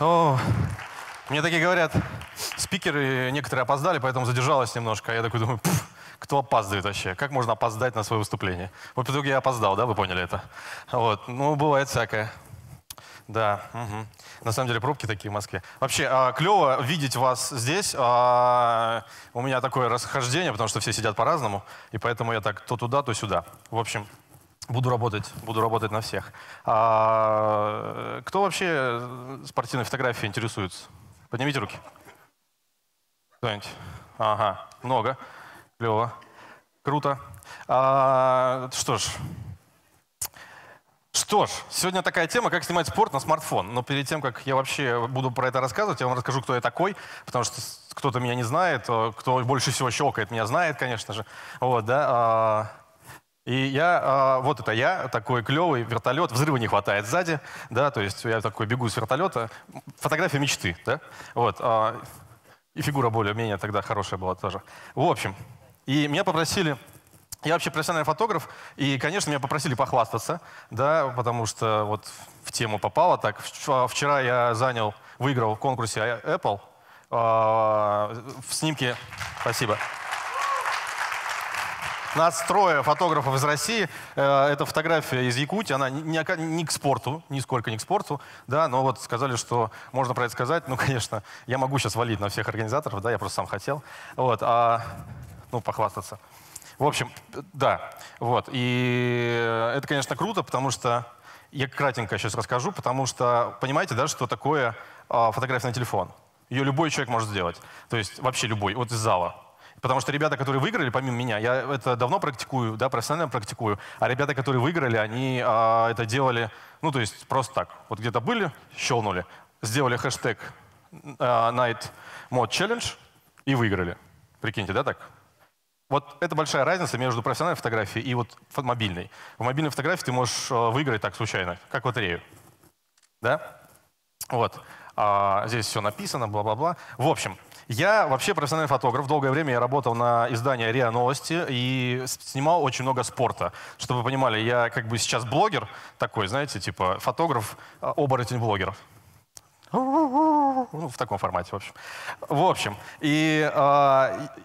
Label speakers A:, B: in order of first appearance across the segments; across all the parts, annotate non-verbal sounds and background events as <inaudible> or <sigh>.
A: О, мне такие говорят, спикеры некоторые опоздали, поэтому задержалась немножко. Я такой думаю, «Пф, кто опаздывает вообще? Как можно опоздать на свое выступление? Вот в итоге я опоздал, да, вы поняли это? Вот, ну, бывает всякое. Да, мгм. на самом деле пробки такие в Москве. Вообще, а, клево видеть вас здесь. А, у меня такое расхождение, потому что все сидят по-разному, и поэтому я так то туда, то сюда. В общем, буду работать, буду работать на всех. А, кто вообще спортивной фотографией интересуется? Поднимите руки. Кто-нибудь? Ага, много. Клево. Круто. А, что ж, что ж, сегодня такая тема, как снимать спорт на смартфон. Но перед тем, как я вообще буду про это рассказывать, я вам расскажу, кто я такой, потому что кто-то меня не знает, э, кто больше всего щелкает, меня знает, конечно же. Вот, да. А, И я, а, вот это я, такой клевый вертолет, взрыва не хватает сзади, да, то есть я такой бегу с вертолета, фотография мечты, да, вот. а, И фигура более-менее тогда хорошая была тоже. В общем, и меня попросили я вообще профессиональный фотограф, и, конечно, меня попросили похвастаться, да, потому что вот в тему попало так. Вч- Вчера я занял, выиграл в конкурсе А- Apple а, в снимке, спасибо, нас трое фотографов из России. Э, Это фотография из Якутии. Она не, не к спорту, нисколько не к спорту, да, но вот сказали, что можно про это сказать. Ну, <laughs> конечно, я могу сейчас валить на всех организаторов, да, я просто сам хотел. Вот, а, ну, похвастаться. В общем, да, вот. И это, конечно, круто, потому что я кратенько сейчас расскажу, потому что понимаете, да, что такое а, фотография на телефон? Ее любой человек может сделать. То есть вообще любой, вот из зала. Потому что ребята, которые выиграли, помимо меня, я это давно практикую, да, профессионально практикую, а ребята, которые выиграли, они а, это делали, ну, то есть просто так. Вот где-то были, щелкнули, сделали хэштег а, Night Mod Challenge и выиграли. Прикиньте, да, так? Вот это большая разница между профессиональной фотографией и вот мобильной. В мобильной фотографии ты можешь э, выиграть так случайно, как лотерею. Да? Вот. А, здесь все написано, бла-бла-бла. В общем, я вообще профессиональный фотограф. Долгое время я работал на издании РИА Новости и снимал очень много спорта. Чтобы вы понимали, я как бы сейчас блогер такой, знаете, типа фотограф, а, оборотень-блогер. Ну, в таком формате, в общем. В общем, и,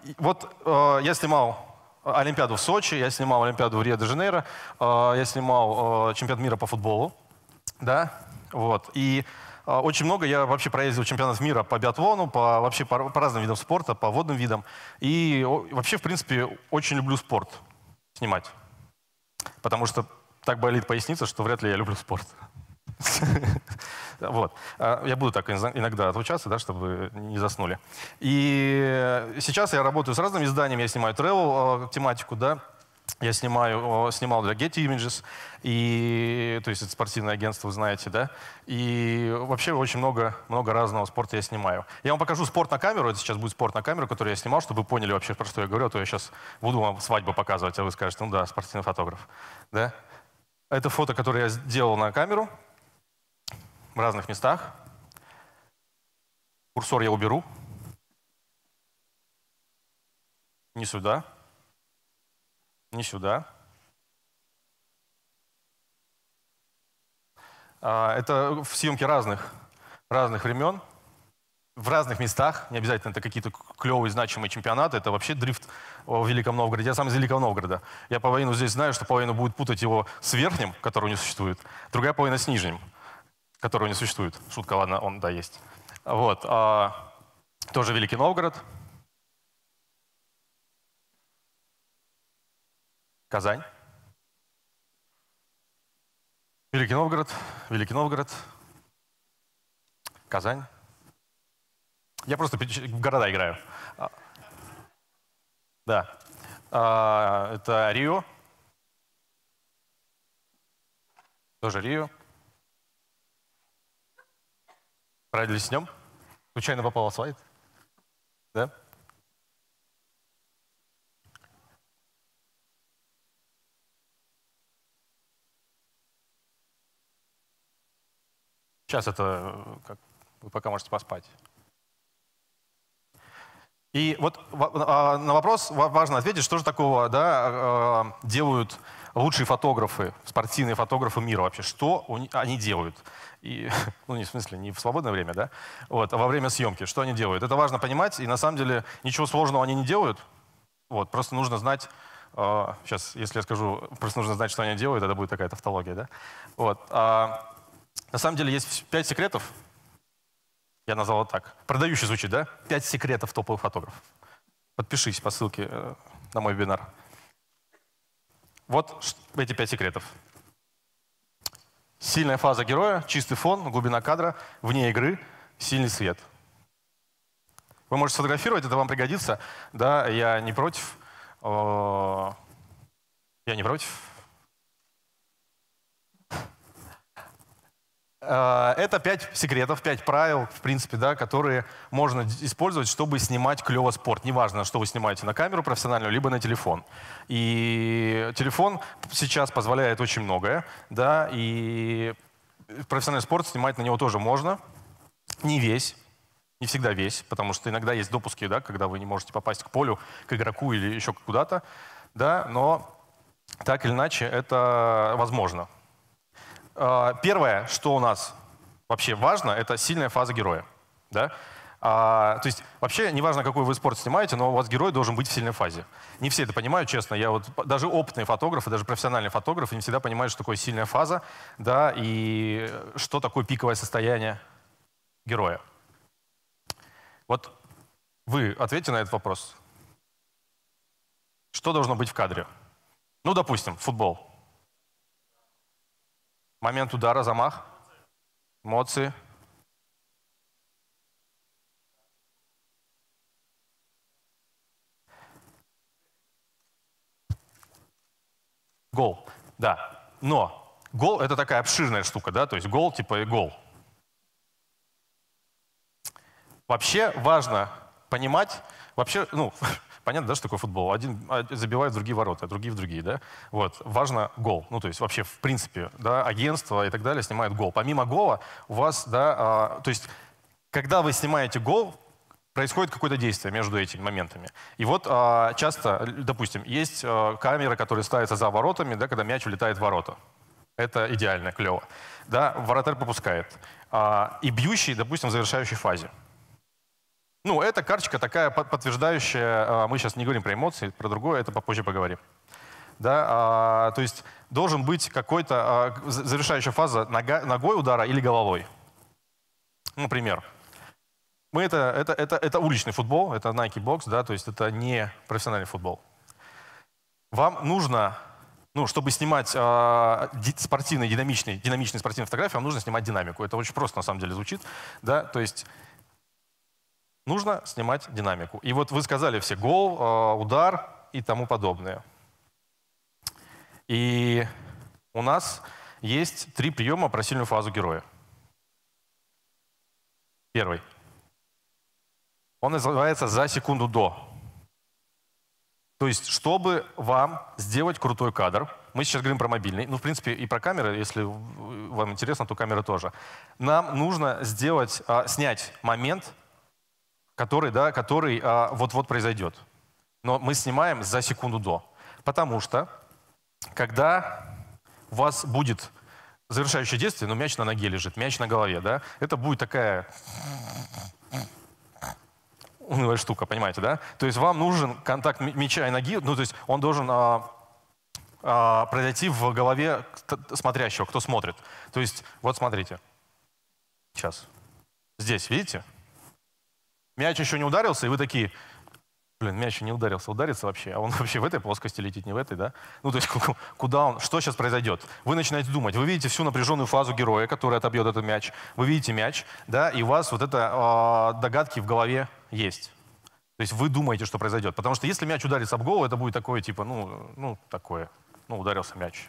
A: и вот а, я снимал Олимпиаду в Сочи, я снимал Олимпиаду в Рио-де-Жанейро, а, я снимал а, чемпионат мира по футболу, да, вот. И очень много я вообще проездил чемпионат мира по биатлону, по, вообще по, по разным видам спорта, по водным видам. И вообще, в принципе, очень люблю спорт снимать. Потому что так болит поясница, что вряд ли я люблю спорт. <laughs> Вот. А, Я буду так иногда- отлучаться, да, чтобы не заснули. И сейчас я работаю с разными изданиями, я снимаю travel э, тематику, да, я снимаю, снимал для Getty Images, и, то есть это спортивное агентство, вы знаете, да, и вообще очень много, много разного спорта я снимаю. Я вам покажу спорт на камеру, это сейчас будет спорт на камеру, который я снимал, чтобы вы поняли вообще, про что я говорю, а то я сейчас буду вам свадьбу показывать, а вы скажете, ну да, спортивный фотограф, да. Это фото, которое я сделал на камеру, в разных местах. Курсор я уберу. Не сюда. Не сюда. А, Это в съемке разных, разных времен, в разных местах. Не обязательно это какие-то клевые, значимые чемпионаты. Это вообще дрифт в Великом Новгороде. Я сам из Великого Новгорода. Я половину здесь знаю, что половину будет путать его с верхним, которого не существует, другая половина с нижним которого не существует. Шутка, ладно, он, да, есть. Вот. а, тоже Великий Новгород. Казань. Великий Новгород, Великий Новгород, Казань. Я просто в города играю. А, Да. А, Это Рио. Тоже Рио. Родились днем? Случайно попал в слайд? Да? Сейчас это, э, как, вы пока можете поспать. И вот а, на вопрос ва- важно ответить, что же такого да, э, делают лучшие фотографы, спортивные фотографы мира вообще, что они делают? И, <laughs> ну, не в смысле, не в свободное время, да, вот, а во время съемки, что они делают. Это важно понимать, и на самом деле ничего сложного они не делают, вот, просто нужно знать, э, сейчас, если я скажу, просто нужно знать, что они делают, это будет какая-то тавтология, да. Вот, а, на самом деле есть пять секретов, я назвал это так. Продающий звучит, да? Пять секретов топовых фотографов. Подпишись по ссылке э, на мой вебинар. Вот эти пять секретов. Сильная фаза героя, чистый фон, глубина кадра, вне игры, сильный свет. Вы можете сфотографировать, это вам пригодится. Да, я не против. Я не против. Это пять секретов, пять правил, в принципе, да, которые можно использовать, чтобы снимать клево спорт. Неважно, что вы снимаете на камеру профессиональную, либо на телефон. И телефон сейчас позволяет очень многое, да, и профессиональный спорт снимать на него тоже можно. Не весь, не всегда весь, потому что иногда есть допуски, да, когда вы не можете попасть к полю, к игроку или еще куда-то, да, но так или иначе это возможно. А, первое, что у нас вообще важно, это сильная фаза героя. Да? А, то есть вообще неважно, какой вы спорт снимаете, но у вас герой должен быть в сильной фазе. Не все это понимают, честно. Я вот даже опытные фотографы, даже профессиональные фотографы не всегда понимают, что такое сильная фаза, да, и что такое пиковое состояние героя. Вот вы ответьте на этот вопрос. Что должно быть в кадре? Ну, допустим, футбол. Момент удара, замах. Эмоции. Гол, да. Но гол — это такая обширная штука, да, то есть гол типа и гол. Вообще важно понимать, вообще, ну, <laughs> Понятно, да, что такое футбол? Один забивает в другие ворота, другие в другие, да? Вот. Важно гол. Ну, то есть вообще, в принципе, да, агентство и так далее снимают гол. Помимо гола у вас, да, а, то есть когда вы снимаете гол, происходит какое-то действие между этими моментами. И вот а, часто, допустим, есть а, камеры, которые ставятся за воротами, да, когда мяч улетает в ворота. Это идеально, клево. Да, вратарь попускает. А, и бьющий, допустим, в завершающей фазе. Ну, эта карточка такая подтверждающая, а, мы сейчас не говорим про эмоции, про другое, это попозже поговорим. Да, а, то есть должен быть какой-то а, завершающая фаза нога, ногой удара или головой. Например, мы это, это, это, это уличный футбол, это Nike Box, да, то есть это не профессиональный футбол. Вам нужно, ну, чтобы снимать э, спортивные, динамичные, динамичные спортивные фотографии, вам нужно снимать динамику. Это очень просто на самом деле звучит, да, то есть нужно снимать динамику. И вот вы сказали все гол, э, удар и тому подобное. И у нас есть три приема про сильную фазу героя. Первый. Он называется «за секунду до». То есть, чтобы вам сделать крутой кадр, мы сейчас говорим про мобильный, ну, в принципе, и про камеры, если вам интересно, то камеры тоже. Нам нужно сделать, а, снять момент, который, да, который а, вот-вот произойдет. Но мы снимаем за секунду до. Потому что, когда у вас будет завершающее действие, ну, мяч на ноге лежит, мяч на голове, да, это будет такая унылая штука, понимаете, да? То есть вам нужен контакт мяча и ноги, ну, то есть он должен а, а, произойти в голове смотрящего, кто смотрит. То есть, вот смотрите. Сейчас. Здесь, видите? Мяч еще не ударился, и вы такие, блин, мяч еще не ударился, ударится вообще, а он <laughs> вообще в этой плоскости летит, не в этой, да? Ну, то есть куда он, что сейчас произойдет? Вы начинаете думать, вы видите всю напряженную фазу героя, который отобьет этот мяч, вы видите мяч, да, и у вас вот это э, догадки в голове есть. То есть вы думаете, что произойдет. Потому что если мяч ударится об голову, это будет такое, типа, ну, ну такое, ну, ударился мяч.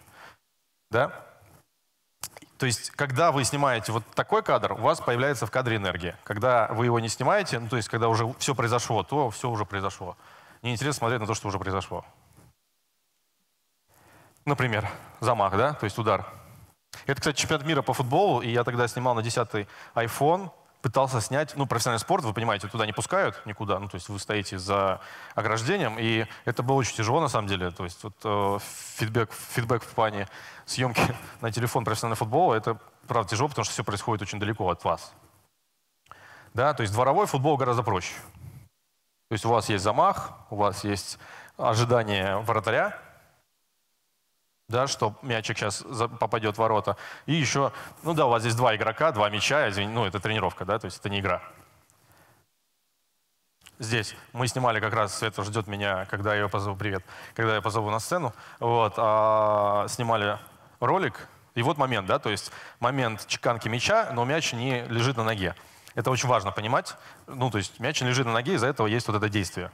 A: Да? То есть, когда вы снимаете вот такой кадр, у вас появляется в кадре энергия. Когда вы его не снимаете, ну, то есть, когда уже все произошло, то все уже произошло. Неинтересно смотреть на то, что уже произошло. Например, замах, да, то есть удар. Это, кстати, чемпионат мира по футболу, и я тогда снимал на 10-й iPhone, пытался снять, ну, профессиональный спорт, вы понимаете, туда не пускают никуда, ну, то есть вы стоите за ограждением, и это было очень тяжело, на самом деле, то есть вот э, фидбэк, фидбэк в плане съемки <laughs> на телефон профессионального футбола, это, правда, тяжело, потому что все происходит очень далеко от вас. Да, то есть дворовой футбол гораздо проще. То есть у вас есть замах, у вас есть ожидание вратаря, да, что мячик сейчас попадет в ворота. И еще, ну да, у вас здесь два игрока, два мяча, извини, ну это тренировка, да, то есть это не игра. Здесь мы снимали как раз, Света ждет меня, когда я ее позову, привет, когда я позову на сцену, вот, а, снимали ролик, и вот момент, да, то есть момент чеканки мяча, но мяч не лежит на ноге. Это очень важно понимать, ну, то есть мяч не лежит на ноге, из-за этого есть вот это действие.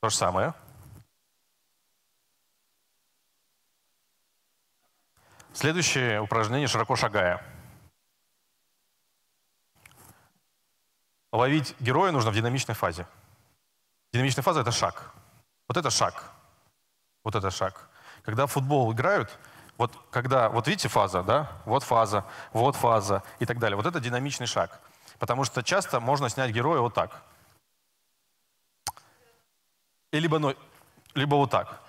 A: То же самое. Следующее упражнение широко шагая. Ловить героя нужно в динамичной фазе. Динамичная фаза — это шаг. Вот это шаг. Вот это шаг. Когда в футбол играют, вот когда, вот видите фаза, да? Вот фаза, вот фаза и так далее. Вот это динамичный шаг. Потому что часто можно снять героя вот так. И либо, ну, либо вот так.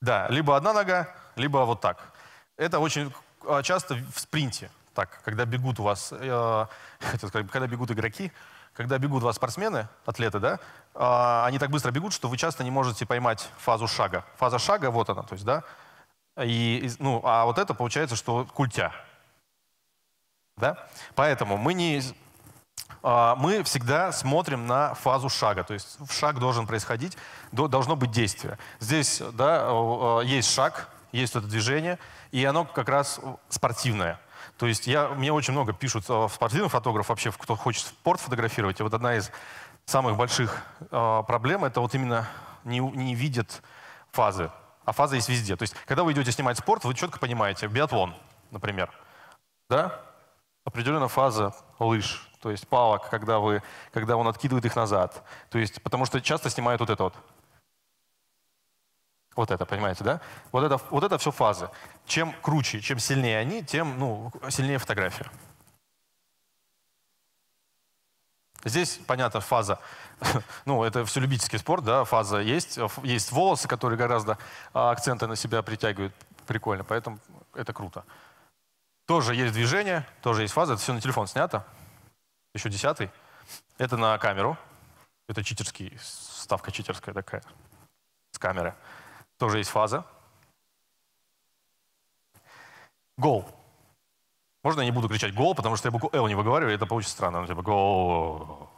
A: Да, либо одна нога, либо вот так. Это очень а, часто в спринте, так, когда бегут у вас, э, <laughs> сказать, когда бегут игроки, когда бегут у вас спортсмены, атлеты, да, э, они так быстро бегут, что вы часто не можете поймать фазу шага. Фаза шага, вот она, то есть, да, и, ну, а вот это получается, что культя. Да? Поэтому мы не а, мы всегда смотрим на фазу шага. То есть шаг должен происходить, должно быть действие. Здесь да, есть шаг, есть это движение, и оно как раз спортивное. То есть я, мне очень много пишут э, спортивных фотографов, вообще, кто хочет спорт фотографировать. И вот одна из самых больших э, проблем, это вот именно не, не видят фазы. А фаза есть везде. То есть когда вы идете снимать спорт, вы четко понимаете, биатлон, например, да? Определенная фаза лыж, то есть палок, когда, вы, когда он откидывает их назад. То есть, потому что часто снимают вот это вот. Вот это, понимаете, да? Вот это, вот это все фазы. Чем круче, чем сильнее они, тем ну, сильнее фотография. Здесь, понятно, фаза, <laughs> ну, это все любительский спорт, да, фаза есть. Есть волосы, которые гораздо а, акценты на себя притягивают. Прикольно, поэтому это круто. Тоже есть движение, тоже есть фаза. Это все на телефон снято. Еще десятый. Это на камеру. Это читерский, ставка читерская такая, с камеры. Тоже есть фаза. Гол. Можно я не буду кричать гол, потому что я букву L не выговариваю, это получится странно. Ну, типа гол.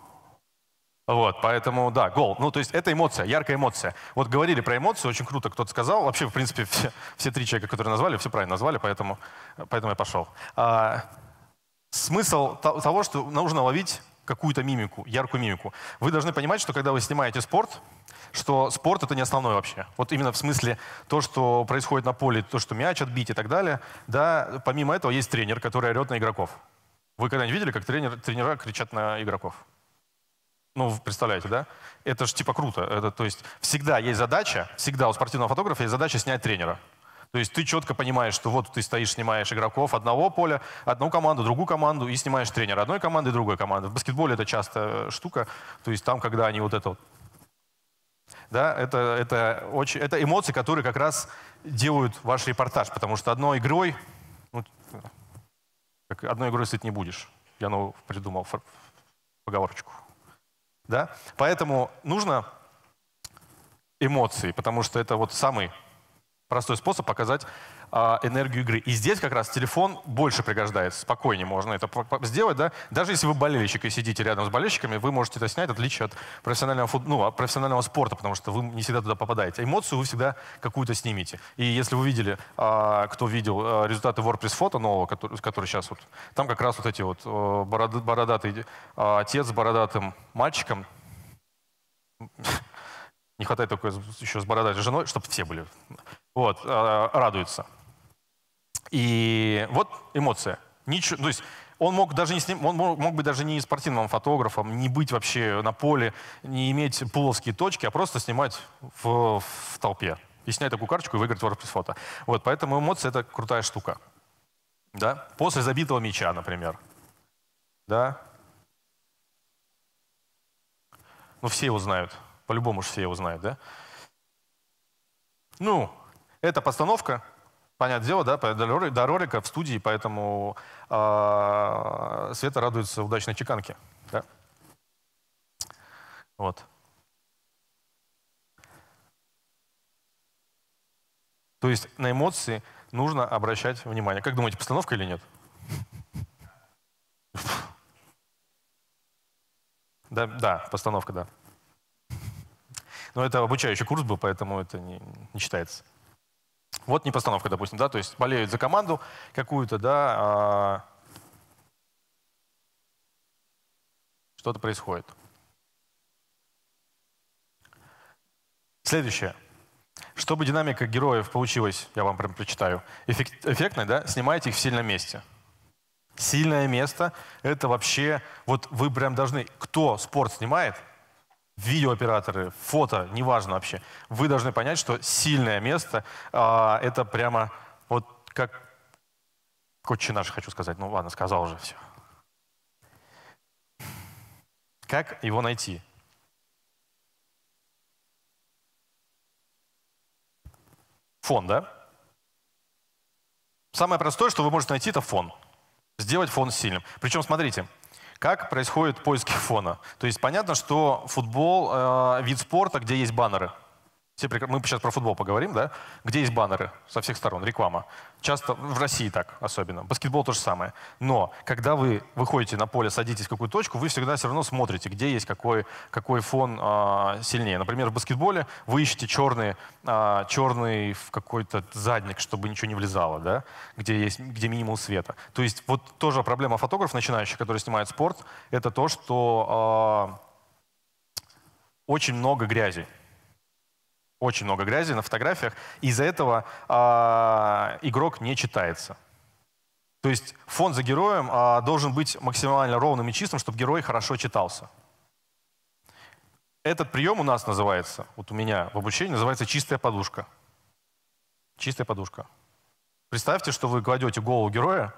A: Вот, поэтому, да, гол. Ну, то есть это эмоция, яркая эмоция. Вот говорили про эмоцию, очень круто кто-то сказал. Вообще, в принципе, <laughs> все, все три человека, которые назвали, все правильно назвали, поэтому, поэтому я пошел. А, смысл того, что нужно ловить какую-то мимику, яркую мимику. Вы должны понимать, что когда вы снимаете спорт, что спорт это не основной вообще. Вот именно в смысле то, что происходит на поле, то, что мяч отбить и так далее. Да, помимо этого есть тренер, который орет на игроков. Вы когда-нибудь видели, как тренер, тренера кричат на игроков? Ну, представляете, да? Это же типа круто. Это, то есть всегда есть задача, всегда у спортивного фотографа есть задача снять тренера. То есть ты четко понимаешь, что вот ты стоишь, снимаешь игроков одного поля, одну команду, другую команду и снимаешь тренера одной команды и другой команды. В баскетболе это часто штука. То есть там, когда они вот это вот да, это, это, очень, это эмоции, которые как раз делают ваш репортаж, потому что одной игрой, ну, одной игрой сыт не будешь. Я ну, придумал поговорочку. Да? Поэтому нужно эмоции, потому что это вот самый простой способ показать а, энергию игры. И здесь как раз телефон больше пригождается, спокойнее можно это сделать, да. Даже если вы болельщик и сидите рядом с болельщиками, вы можете это снять, отличие от профессионального, фут... ну, от профессионального спорта, потому что вы не всегда туда попадаете. Эмоцию вы всегда какую-то снимете. И если вы видели, а, кто видел а, результаты WordPress фото нового, который, который сейчас вот, там как раз вот эти вот бородатый отец с бородатым мальчиком, не хватает только еще с бородатой женой, чтобы все были. Вот, радуются. И вот эмоция. Ничего, то есть он мог даже не сним, он мог, мог быть даже не спортивным фотографом, не быть вообще на поле, не иметь пуловские точки, а просто снимать в, в толпе. И снять такую карточку и выиграть WordPress фото. Вот, поэтому эмоция — это крутая штука. Да? После забитого мяча, например. Да? Ну, все его знают. По-любому же все его знают, да? Ну, это постановка, понятное дело, да, до ролика в студии, поэтому э, Света радуется удачной чеканке. Да? Вот. То есть на эмоции нужно обращать внимание. Как думаете, постановка или нет? Да, да, постановка, да. Но это обучающий курс был, поэтому это не, не считается. Вот не постановка, допустим, да, то есть болеют за команду какую-то, да, а... что-то происходит. Следующее. Чтобы динамика героев получилась, я вам прям прочитаю, эффект, эффектной, да, снимайте их в сильном месте. Сильное место — это вообще, вот вы прям должны, кто спорт снимает, видеооператоры, фото, неважно вообще, вы должны понять, что сильное место а, это прямо вот как Отче наш хочу сказать, ну ладно, сказал уже все. Как его найти? Фон, да? Самое простое, что вы можете найти, это фон. Сделать фон сильным. Причем, смотрите, как происходит поиск фона. То есть понятно, что футбол э, вид спорта, где есть баннеры – все, мы сейчас про футбол поговорим, да? Где есть баннеры со всех сторон, реклама. Часто в России так особенно. Баскетбол то же самое. Но когда вы выходите на поле, садитесь в какую точку, вы всегда все равно смотрите, где есть какой, какой фон а, сильнее. Например, в баскетболе вы ищете черный, а, черный в какой-то задник, чтобы ничего не влезало, да? Где есть где минимум света. То есть вот тоже проблема фотографов начинающих, которые снимают спорт, это то, что а, очень много грязи очень много грязи на фотографиях, из-за этого э, игрок не читается. То есть фон за героем э, должен быть максимально ровным и чистым, чтобы герой хорошо читался. Этот прием у нас называется, вот у меня в обучении называется чистая подушка. Чистая подушка. Представьте, что вы кладете голову героя,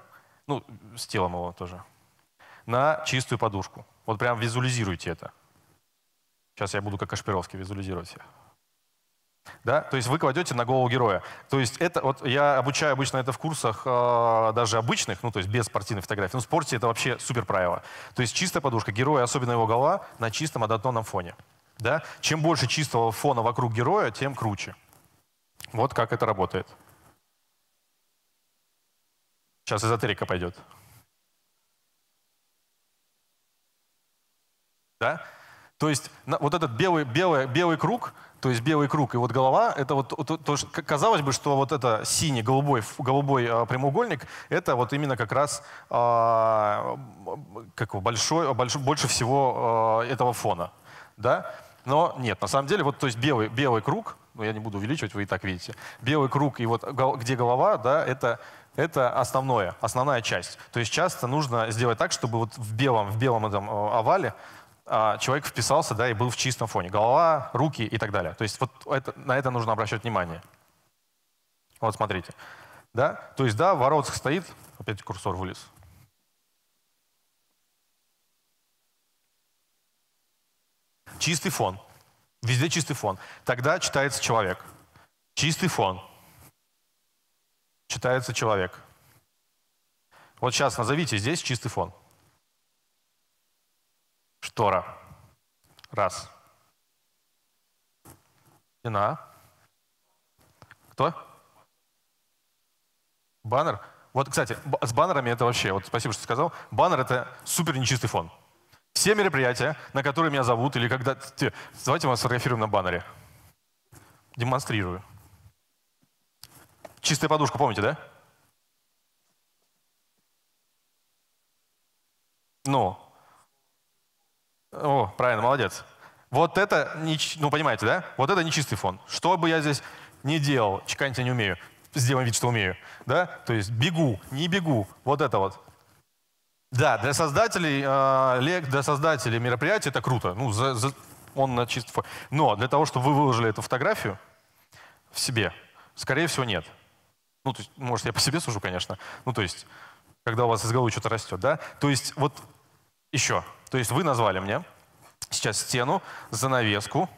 A: ну, с телом его тоже, на чистую подушку. Вот прям визуализируйте это. Сейчас я буду как Кашпировский визуализировать. Да? То есть вы кладете на голову героя. То есть это, вот я обучаю обычно это в курсах э, даже обычных, ну то есть без спортивной фотографии. Но в спорте это вообще супер правило. То есть чистая подушка героя, особенно его голова, на чистом однотонном фоне. Да? Чем больше чистого фона вокруг героя, тем круче. Вот как это работает. Сейчас эзотерика пойдет. Да? То есть вот этот белый, белый, белый круг, то есть белый круг и вот голова, это вот, то, то, казалось бы, что вот это синий голубой, голубой э, прямоугольник, это вот именно как раз э, как большой, большой, больше всего э, этого фона. Да? Но нет, на самом деле, вот то есть белый, белый круг, ну я не буду увеличивать, вы и так видите, белый круг и вот где голова, да, это это основное, основная часть. То есть часто нужно сделать так, чтобы вот в белом, в белом этом овале человек вписался, да, и был в чистом фоне. Голова, руки и так далее. То есть вот это, на это нужно обращать внимание. Вот смотрите. Да? То есть, да, в воротах стоит, опять курсор вылез. Чистый фон. Везде чистый фон. Тогда читается человек. Чистый фон. Читается человек. Вот сейчас назовите здесь чистый фон. Штора. Раз. Стена. Кто? Баннер. Вот, кстати, с баннерами это вообще, вот спасибо, что сказал. Баннер — это супер нечистый фон. Все мероприятия, на которые меня зовут, или когда... Давайте мы сфотографируем на баннере. Демонстрирую. Чистая подушка, помните, да? Ну, о, правильно, молодец. Вот это, ну понимаете, да? Вот это нечистый фон. Что бы я здесь не делал, чеканить я не умею, сделаем вид, что умею, да? То есть бегу, не бегу, вот это вот. Да, для создателей, э, для создателей мероприятия это круто. Ну, за, за, он на чистый фон. Но для того, чтобы вы выложили эту фотографию в себе, скорее всего, нет. Ну, то есть, может, я по себе сужу, конечно. Ну, то есть, когда у вас из головы что-то растет, да? То есть вот еще, то есть вы назвали мне сейчас стену, занавеску,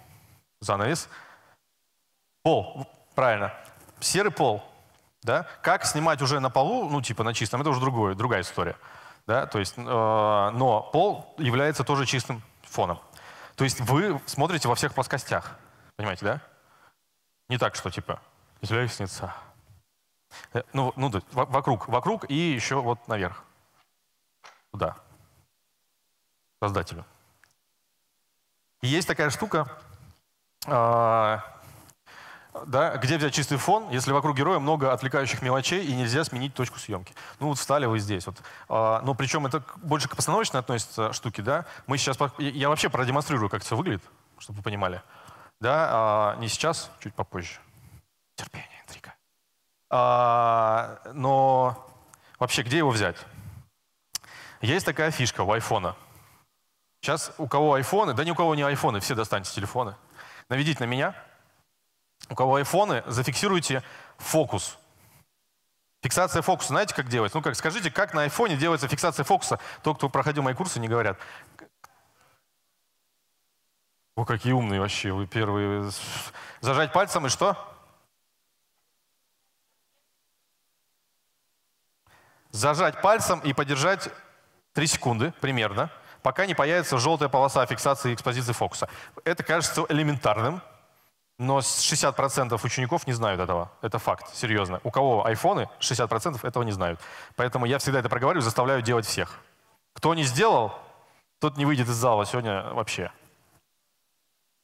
A: занавес, пол, правильно, серый пол, да? Как снимать уже на полу, ну типа на чистом, это уже другое, другая история, да? То есть, э, но пол является тоже чистым фоном. То есть вы смотрите во всех плоскостях, понимаете, да? Не так, что типа лестница, Э, ну, ну вокруг, вокруг и еще вот наверх. Туда. Создателю. Есть такая штука, э, да, где взять чистый фон, если вокруг героя много отвлекающих мелочей и нельзя сменить точку съемки. Ну вот встали вы здесь. Вот. Э, но причем это больше к постановочной относятся штуки, да. Мы сейчас, я вообще продемонстрирую, как все выглядит, чтобы вы понимали. Да, э, не сейчас, чуть попозже. Терпение. А, но вообще, где его взять? Есть такая фишка у айфона. Сейчас у кого айфоны, да ни у кого не айфоны, все достаньте телефоны. Наведите на меня. У кого айфоны, зафиксируйте фокус. Фиксация фокуса, знаете, как делать? Ну как, скажите, как на айфоне делается фиксация фокуса? Тот, кто проходил мои курсы, не говорят. О, какие умные вообще, вы первые. Зажать пальцем и что? зажать пальцем и подержать 3 секунды примерно, пока не появится желтая полоса фиксации экспозиции фокуса. Это кажется элементарным, но 60% учеников не знают этого. Это факт, серьезно. У кого айфоны, 60% этого не знают. Поэтому я всегда это проговариваю, заставляю делать всех. Кто не сделал, тот не выйдет из зала сегодня вообще.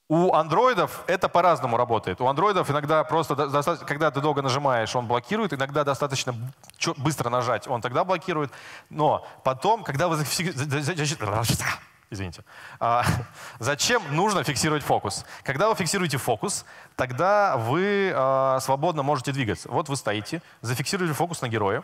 A: У андроидов это по-разному работает. У андроидов иногда просто, когда ты долго нажимаешь, он блокирует, иногда достаточно быстро нажать, он тогда блокирует. Но потом, когда вы... Извините. А, <laughs> зачем нужно фиксировать фокус? Когда вы фиксируете фокус, тогда вы а, свободно можете двигаться. Вот вы стоите, зафиксировали фокус на герое,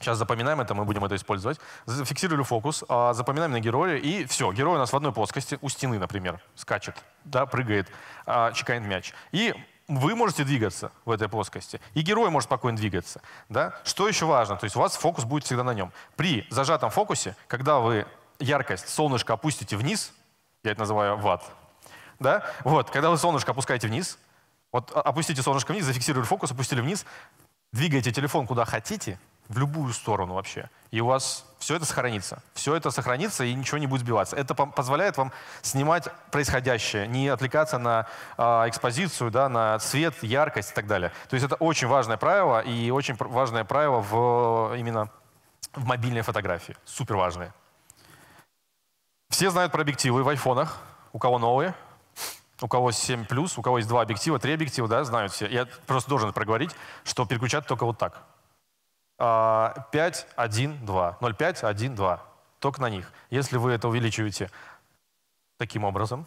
A: Сейчас запоминаем это, мы будем это использовать. Зафиксировали фокус, а, запоминаем на героя, и все. Герой у нас в одной плоскости, у стены, например, скачет, да, прыгает, а, чекает мяч. И вы можете двигаться в этой плоскости, и герой может спокойно двигаться. Да? Что еще важно? То есть у вас фокус будет всегда на нем. При зажатом фокусе, когда вы яркость солнышко опустите вниз, я это называю ват, да? вот, когда вы солнышко опускаете вниз, вот опустите солнышко вниз, зафиксировали фокус, опустили вниз, двигаете телефон куда хотите, в любую сторону вообще. И у вас все это сохранится. Все это сохранится, и ничего не будет сбиваться. Это позволяет вам снимать происходящее, не отвлекаться на э, экспозицию, да, на цвет, яркость и так далее. То есть это очень важное правило, и очень важное правило в, именно в мобильной фотографии. Супер важное. Все знают про объективы в айфонах. У кого новые? У кого 7 плюс, у кого есть два объектива, три объектива, да, знают все. Я просто должен проговорить, что переключать только вот так. 5, 1, 2. 0, 5, 1, 2. Только на них. Если вы это увеличиваете таким образом,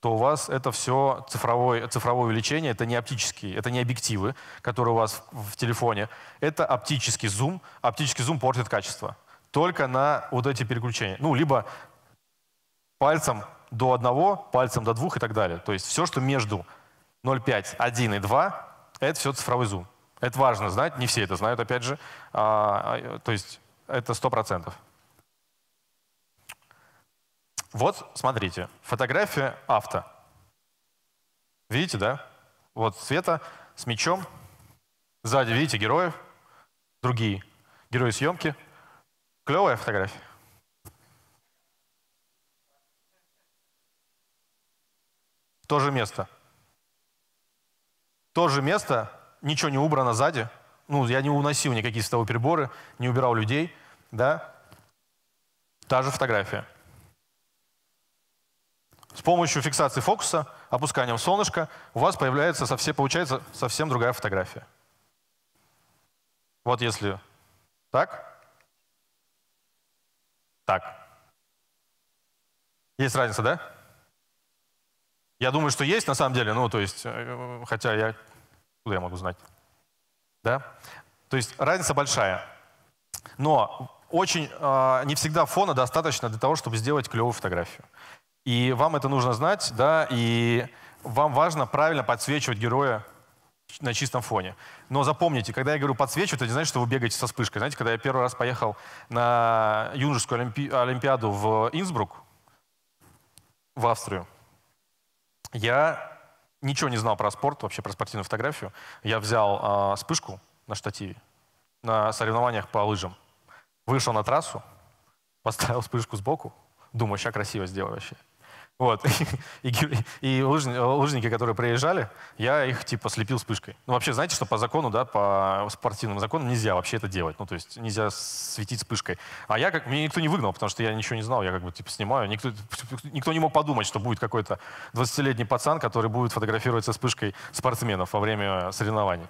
A: то у вас это все цифровое, цифровое увеличение, это не оптические, это не объективы, которые у вас в, в телефоне, это оптический зум. Оптический зум портит качество. Только на вот эти переключения. Ну, либо пальцем до одного, пальцем до двух и так далее. То есть все, что между 0,5, 1 и 2, это все цифровой зум. Это важно знать, не все это знают, опять же. А, а, то есть это сто процентов. Вот, смотрите, фотография авто. Видите, да? Вот Света с мечом. Сзади, видите, героев. Другие герои съемки. Клевая фотография. То же место. То же место ничего не убрано сзади. Ну, я не уносил никакие световые приборы, не убирал людей, да. Та же фотография. С помощью фиксации фокуса, опусканием солнышка, у вас появляется, совсем, получается совсем другая фотография. Вот если так, так. Есть разница, да? Я думаю, что есть на самом деле, ну, то есть, э, хотя я Откуда я могу знать? Да? То есть разница большая. Но очень э, не всегда фона достаточно для того, чтобы сделать клевую фотографию. И вам это нужно знать, да, и вам важно правильно подсвечивать героя на чистом фоне. Но запомните, когда я говорю подсвечивать, это не значит, что вы бегаете со вспышкой. Знаете, когда я первый раз поехал на юношескую олимпи олимпиаду в Инсбрук, в Австрию, я ничего не знал про спорт, вообще про спортивную фотографию. Я взял э, вспышку на штативе на соревнованиях по лыжам. Вышел на трассу, <laughs> поставил вспышку сбоку, думаю, сейчас красиво сделаю вообще. Вот. <laughs> И, и лыжники, лыжники, которые приезжали, я их типа слепил вспышкой. Ну вообще, знаете, что по закону, да, по спортивным законам нельзя вообще это делать. Ну то есть нельзя светить вспышкой. А я как, меня никто не выгнал, потому что я ничего не знал, я как бы типа снимаю. Никто, никто не мог подумать, что будет какой-то 20-летний пацан, который будет фотографировать со вспышкой спортсменов во время соревнований.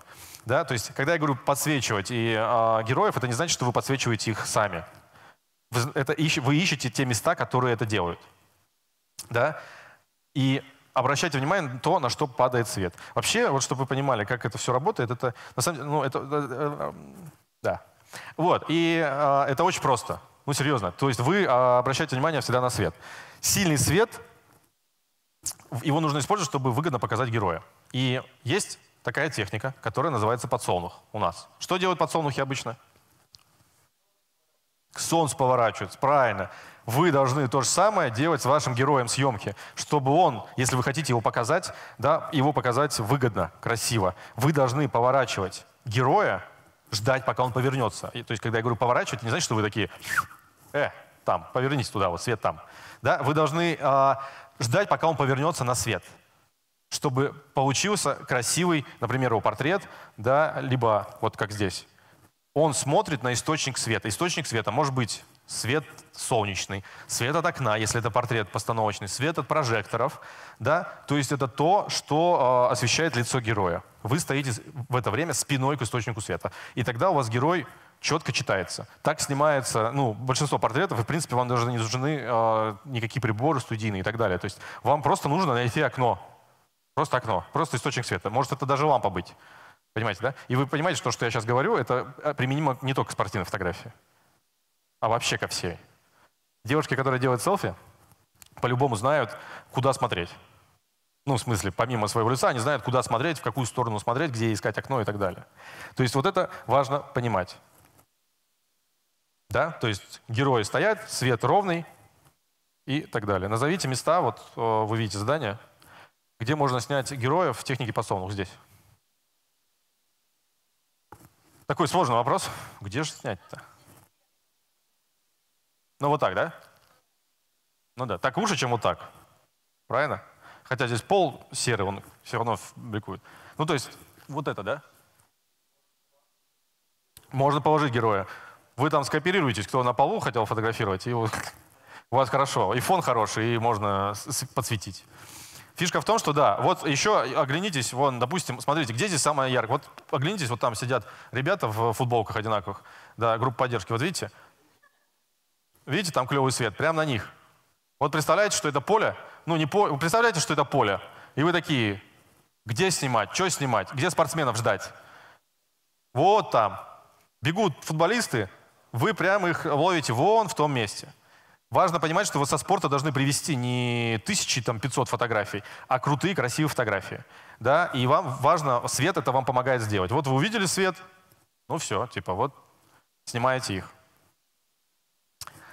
A: Да, то есть, когда я говорю подсвечивать и э, героев, это не значит, что вы подсвечиваете их сами. Вы, это, вы ищете те места, которые это делают да, и обращайте внимание на то, на что падает свет. Вообще, вот чтобы вы понимали, как это все работает, это на самом деле, ну, это, э, э, да. Вот, и э, это очень просто. Ну, серьезно. То есть вы э, обращаете внимание всегда на свет. Сильный свет, его нужно использовать, чтобы выгодно показать героя. И есть такая техника, которая называется подсолнух у нас. Что делают подсолнухи обычно? К солнцу поворачиваются, правильно вы должны то же самое делать с вашим героем съемки, чтобы он, если вы хотите его показать, да, его показать выгодно, красиво. Вы должны поворачивать героя, ждать, пока он повернется. И, то есть, когда я говорю поворачивать, не значит, что вы такие, э, там, повернитесь туда, вот свет там. Да? Вы должны э, ждать, пока он повернется на свет, чтобы получился красивый, например, его портрет, да, либо вот как здесь. Он смотрит на источник света. Источник света может быть свет солнечный, свет от окна, если это портрет постановочный, свет от прожекторов, да, то есть это то, что э, освещает лицо героя. Вы стоите в это время спиной к источнику света, и тогда у вас герой четко читается. Так снимается, ну, большинство портретов, и, в принципе, вам даже не нужны э, никакие приборы студийные и так далее. То есть вам просто нужно найти окно, просто окно, просто источник света. Может, это даже лампа быть. Понимаете, да? И вы понимаете, что, что я сейчас говорю, это э, применимо не только к спортивной фотографии а вообще ко всей. Девушки, которые делают селфи, по-любому знают, куда смотреть. Ну, в смысле, помимо своего лица, они знают, куда смотреть, в какую сторону смотреть, где искать окно и так далее. То есть вот это важно понимать. Да? То есть герои стоят, свет ровный и так далее. Назовите места, вот э, вы видите здание, где можно снять героев в технике подсолнух здесь. Такой сложный вопрос. Где же снять-то? Ну вот так, да? Ну да, так лучше, чем вот так. Правильно? Хотя здесь пол серый, он все равно бликует. Ну то есть вот это, да? Можно положить героя. Вы там скооперируетесь, кто на полу хотел фотографировать, и <laughs> у вас хорошо. И фон хороший, и можно подсветить. Фишка в том, что да, вот еще оглянитесь, вон, допустим, смотрите, где здесь самое яркое. Вот оглянитесь, вот там сидят ребята в футболках одинаковых, да, группа поддержки. Вот видите, Видите, там клевый свет, прямо на них. Вот представляете, что это поле? Ну, не поле. Представляете, что это поле? И вы такие, где снимать, что снимать, где спортсменов ждать? Вот там. Бегут футболисты, вы прямо их ловите вон в том месте. Важно понимать, что вы со спорта должны привести не тысячи, там, 500 фотографий, а крутые, красивые фотографии. Да? И вам важно, свет это вам помогает сделать. Вот вы увидели свет, ну все, типа вот снимаете их.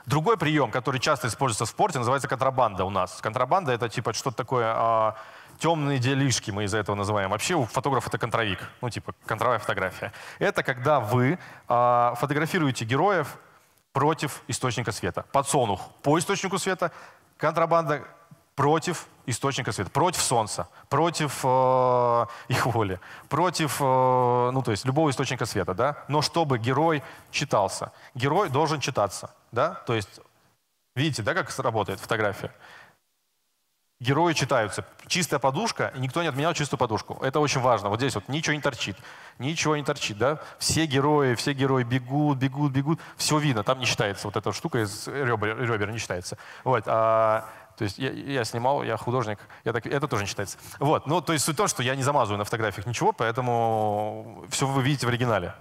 A: Другой прием, который часто используется в спорте, называется контрабанда у нас. Контрабанда — это типа что-то такое а, темные делишки, мы из-за этого называем. Вообще у фотографа это контровик, ну типа контровая фотография. Это когда вы а, фотографируете героев против источника света. Подсолнух по источнику света, контрабанда против источника света, против солнца, против э, <laughs> их воли, против, э, ну то есть любого источника света, да. Но чтобы герой читался, герой должен читаться, да. То есть видите, да, как работает фотография? Герои читаются. Чистая подушка, и никто не отменял чистую подушку. Это очень важно. Вот здесь вот ничего не торчит. Ничего не торчит, да? Все герои, все герои бегут, бегут, бегут. Все видно, там не считается. Вот эта штука из ребер, ребер не считается. Вот. А то есть я, я снимал, я художник, я так, это тоже не считается. Вот, ну, то есть суть в том, что я не замазываю на фотографиях ничего, поэтому все вы видите в оригинале.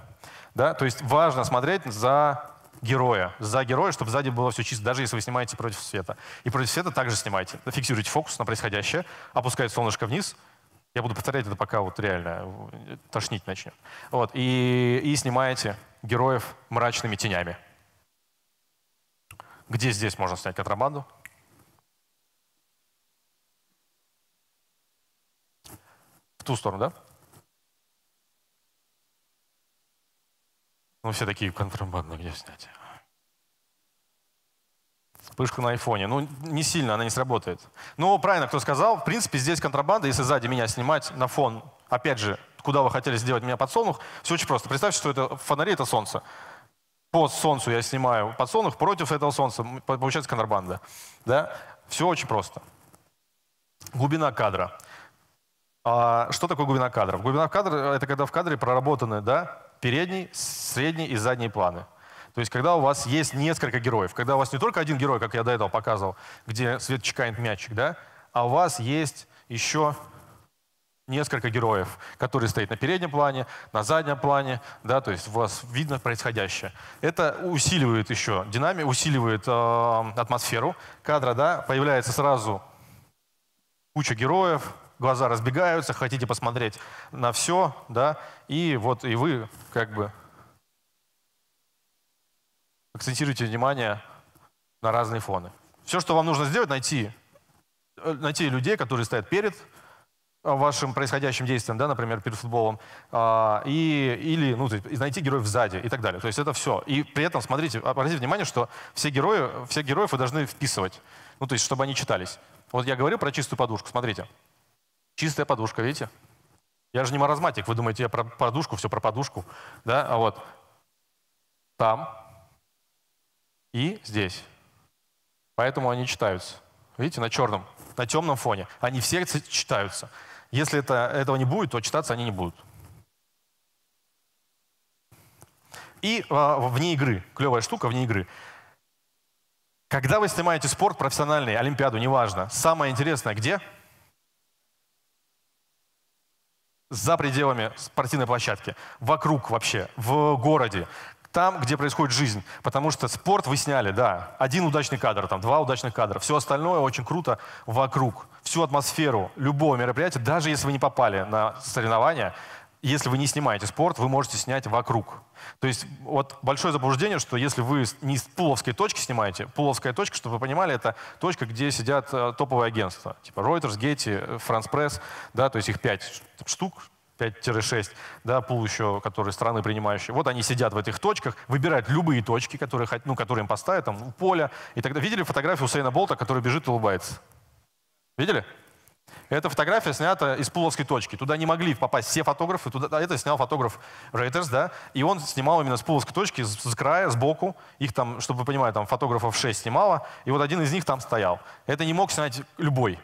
A: Да? То есть важно смотреть за героя, за героя, чтобы сзади было все чисто, даже если вы снимаете против света. И против света также снимайте. Фиксируйте фокус на происходящее, опускайте солнышко вниз, Я буду повторять это, пока вот реально э, тошнить начнет. Вот, и, и снимаете героев мрачными тенями. Где здесь можно снять контрабанду? В ту сторону, да? Ну, все такие контрабанды, где снять? Вспышка на айфоне. Ну, не сильно, она не сработает. Ну, правильно, кто сказал. В принципе, здесь контрабанда, если сзади меня снимать на фон, опять же, куда вы хотели сделать меня подсолнух, все очень просто. Представьте, что это фонари — это солнце. По солнцу я снимаю подсолнух, против этого солнца получается контрабанда. Да? Все очень просто. Глубина кадра. А что такое глубина кадра? Глубина кадра — это когда в кадре проработаны да, передний, средний и задний планы. То есть, когда у вас есть несколько героев, когда у вас не только один герой, как я до этого показывал, где свет чекает мячик, да, а у вас есть еще несколько героев, которые стоят на переднем плане, на заднем плане, да, то есть у вас видно происходящее. Это усиливает еще динамику, усиливает э, атмосферу кадра, да, появляется сразу куча героев, глаза разбегаются, хотите посмотреть на все, да, и вот и вы как бы акцентируйте внимание на разные фоны. Все, что вам нужно сделать, найти, э, найти людей, которые стоят перед э, вашим происходящим действием, да, например, перед футболом, а, и, или ну, найти героев сзади и так далее. То есть это все. И при этом, смотрите, обратите внимание, что все герои, все героев вы должны вписывать, ну, то есть чтобы они читались. Вот я говорил про чистую подушку, смотрите. Чистая подушка, видите? Я же не маразматик, вы думаете, я про подушку, все про подушку, да, а вот там, и здесь. Поэтому они читаются. Видите, на черном, на темном фоне. Они все читаются. Если это, этого не будет, то читаться они не будут. И а, вне игры, клевая штука вне игры. Когда вы снимаете спорт профессиональный, Олимпиаду, неважно, самое интересное где? За пределами спортивной площадки, вокруг вообще, в городе там, где происходит жизнь. Потому что спорт вы сняли, да, один удачный кадр, там, два удачных кадра. Все остальное очень круто вокруг. Всю атмосферу любого мероприятия, даже если вы не попали на соревнования, если вы не снимаете спорт, вы можете снять вокруг. То есть вот большое заблуждение, что если вы не с пуловской точки снимаете, пуловская точка, чтобы вы понимали, это точка, где сидят э, топовые агентства, типа Reuters, Getty, France Press, да, то есть их пять штук, 5-6, да, пул еще, которые страны принимающие. Вот они сидят в этих точках, выбирают любые точки, которые, ну, которые им поставят, там, у поля. И тогда видели фотографию Усейна Болта, который бежит и улыбается? Видели? Эта фотография снята из пуловской точки. Туда не могли попасть все фотографы. Туда, это снял фотограф Reuters, да, и он снимал именно с пуловской точки, с, с края, сбоку. Их там, чтобы вы понимали, там фотографов 6 снимало, и вот один из них там стоял. Это не мог снять любой.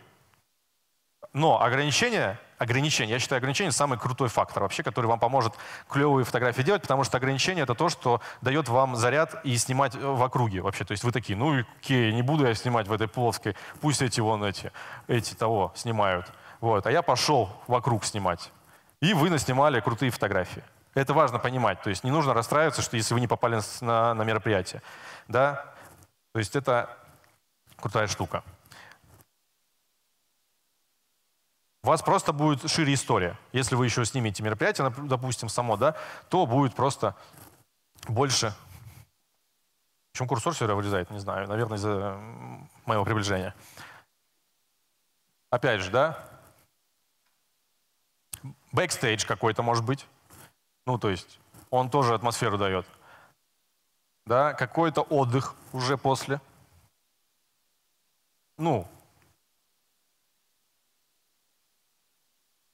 A: Но ограничение ограничения. Я считаю, ограничение самый крутой фактор вообще, который вам поможет клевые фотографии делать, потому что ограничение это то, что дает вам заряд и снимать э, в округе вообще. То есть вы такие, ну окей, не буду я снимать в этой плоской, пусть эти вон эти, эти того снимают. Вот. А я пошел вокруг снимать. И вы наснимали крутые фотографии. Это важно понимать. То есть не нужно расстраиваться, что если вы не попали на, на мероприятие. Да? То есть это крутая штука. У вас просто будет шире история. Если вы еще снимете мероприятие, допустим, само, да, то будет просто больше... Почему курсор все вырезает, не знаю. Наверное, из-за моего приближения. Опять же, да? Бэкстейдж какой-то может быть. Ну, то есть он тоже атмосферу дает. Да, какой-то отдых уже после. Ну,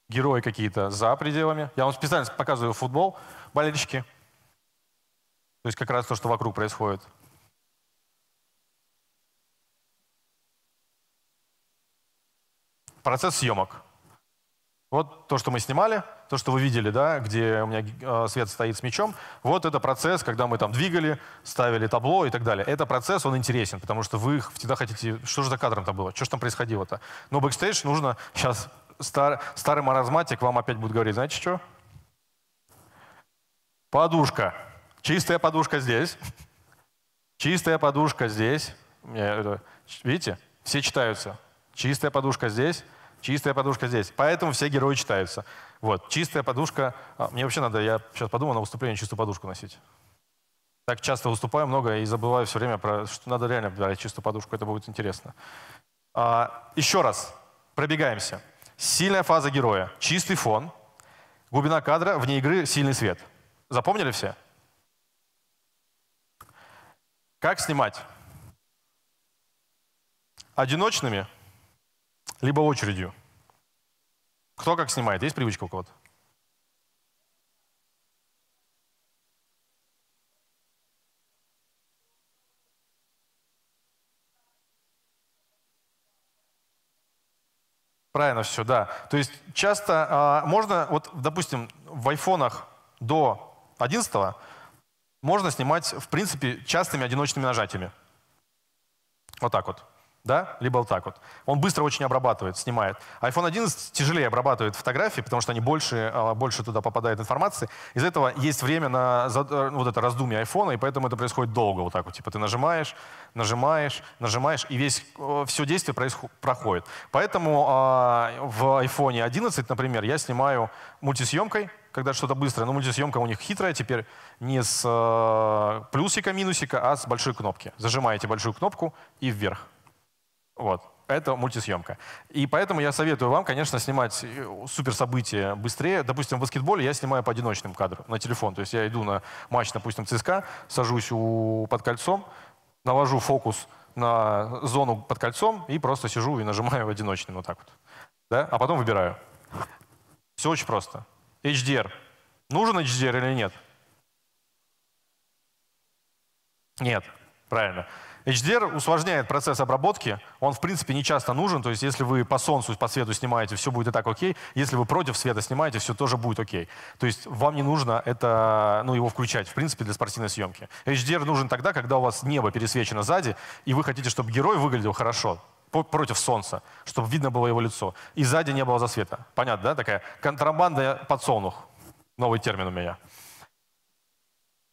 A: герои какие-то за пределами. Я вам специально показываю футбол, болельщики. То есть как раз то, что вокруг происходит. Процесс съемок. Вот то, что мы снимали, то, что вы видели, да, где у меня э, свет стоит с мячом, вот это процесс, когда мы там двигали, ставили табло и так далее. Это процесс, он интересен, потому что вы всегда хотите, что же за кадром там было, что же там происходило-то. Но бэкстейдж нужно сейчас стар, старый маразматик вам опять будет говорить, знаете что? Подушка. Чистая подушка здесь. Чистая подушка здесь. Видите? Все читаются. Чистая подушка здесь. чистая подушка здесь. Поэтому все герои читаются. Вот, чистая подушка. А, мне вообще надо, я сейчас подумал на выступление чистую подушку носить. Так часто выступаю много и забываю все время про, что надо реально брать чистую подушку. Это будет интересно. А, еще раз, пробегаемся. Сильная фаза героя, чистый фон, глубина кадра, вне игры сильный свет. Запомнили все? Как снимать? Одиночными, либо очередью. Кто как снимает? Есть привычка у кого-то? Правильно все, да. То есть часто а, можно, вот, допустим, в айфонах до 11 можно снимать, в принципе, частыми одиночными нажатиями. Вот так вот да, либо вот так вот. Он быстро очень обрабатывает, снимает. iPhone 11 тяжелее обрабатывает фотографии, потому что они больше, а, больше туда попадает информации. Из этого есть время на э, вот это раздумье айфона, и поэтому это происходит долго вот так вот. Типа ты нажимаешь, нажимаешь, нажимаешь, и весь, э, все действие проходит. Поэтому э, в iPhone 11, например, я снимаю мультисъемкой, когда что-то быстрое. Но мультисъемка у них хитрая теперь не с э, плюсика, минусика, а с большой кнопки. Зажимаете большую кнопку и вверх. Вот. Это мультисъемка. И поэтому я советую вам, конечно, снимать э, суперсобытия быстрее. Допустим, в баскетболе я снимаю по одиночным кадрам на телефон. То есть я иду на матч, допустим, ЦСКА, сажусь у, под кольцом, навожу фокус на зону под кольцом и просто сижу и нажимаю в одиночный вот так вот. Да? А потом выбираю. Все очень просто. HDR. Нужен HDR или нет? Нет. Правильно. HDR усложняет процесс обработки, он в принципе не часто нужен, то есть если вы по солнцу, по свету снимаете, все будет и так окей, если вы против света снимаете, все тоже будет окей. То есть вам не нужно это, ну, его включать, в принципе, для спортивной съемки. HDR нужен тогда, когда у вас небо пересвечено сзади, и вы хотите, чтобы герой выглядел хорошо, против солнца, чтобы видно было его лицо. И сзади не было засвета. Понятно, да? Такая контрабанда подсолнух. Новый термин у меня.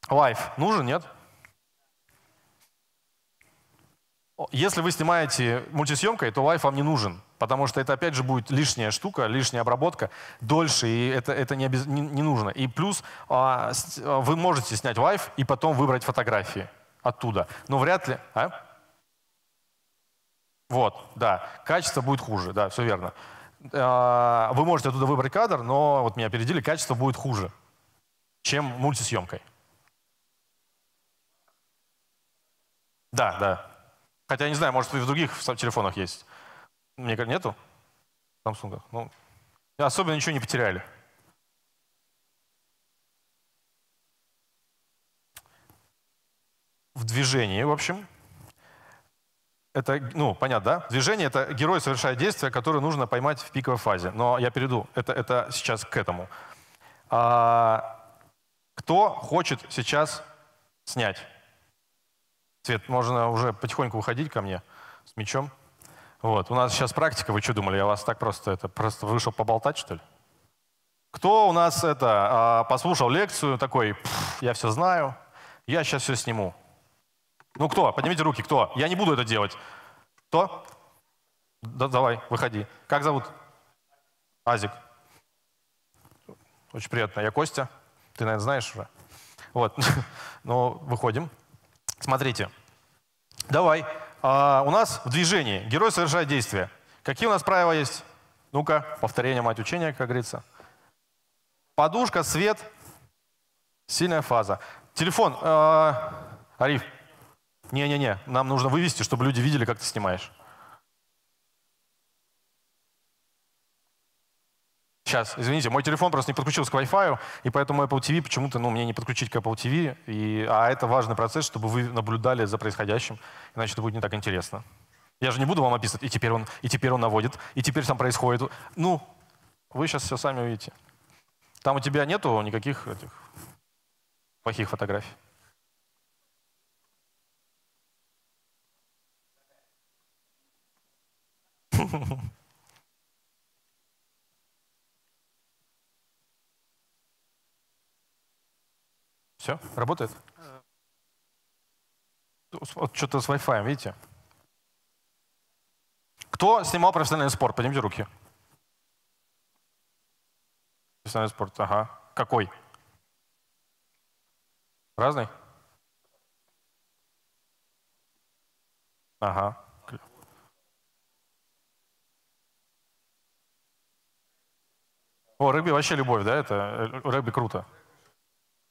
A: Live нужен, нет? Если вы снимаете мультисъемкой, то live вам не нужен, потому что это опять же будет лишняя штука, лишняя обработка, дольше, и это, это не, обез... не, не нужно. И плюс а, с, а, вы можете снять лайф и потом выбрать фотографии оттуда. Но вряд ли... А? Вот, да, качество будет хуже, да, все верно. А, вы можете оттуда выбрать кадр, но вот меня опередили, качество будет хуже, чем мультисъемкой. Да, да. Хотя я не знаю, может и в других телефонах есть. Мне кажется, нету? В Samsung. Ну, особенно ничего не потеряли. В движении, в общем. Это, ну, понятно, да? Движение — это герой совершает действие, которое нужно поймать в пиковой фазе. Но я перейду. Это, это сейчас к этому. А, кто хочет сейчас снять? Цвет, можно уже потихоньку выходить ко мне с мячом. Вот. У нас сейчас практика, вы что думали, я вас так просто, это просто вышел поболтать, что ли? Кто у нас это а, послушал лекцию, такой, я все знаю, я сейчас все сниму. Ну кто? Поднимите руки, кто? Я не буду это делать. Кто? Да, давай, выходи. Как зовут? Азик. Очень приятно. Я Костя. Ты, наверное, знаешь уже. Вот. <laughs> Ну, выходим. Смотрите. Давай. А, у нас в движении герой совершает действие. Какие у нас правила есть? Ну-ка, повторение мать учения, как говорится. Подушка, свет, сильная фаза. Телефон. Э, Ариф. Не-не-не, нам нужно вывести, чтобы люди видели, как ты снимаешь. Сейчас, извините, мой телефон просто не подключился к Wi-Fi, и поэтому Apple TV почему-то, ну, мне не подключить к Apple TV, и, а это важный процесс, чтобы вы наблюдали за происходящим, иначе это будет не так интересно. Я же не буду вам описывать, и теперь он, и теперь он наводит, и теперь там происходит. Ну, вы сейчас все сами увидите. Там у тебя нету никаких этих плохих фотографий. <laughs> Все, работает? Вот что-то с Wi-Fi, видите? Кто снимал профессиональный спорт? Поднимите руки. Профессиональный спорт, ага. Какой? Разный? Ага. О, регби вообще любовь, да? Это э, регби круто.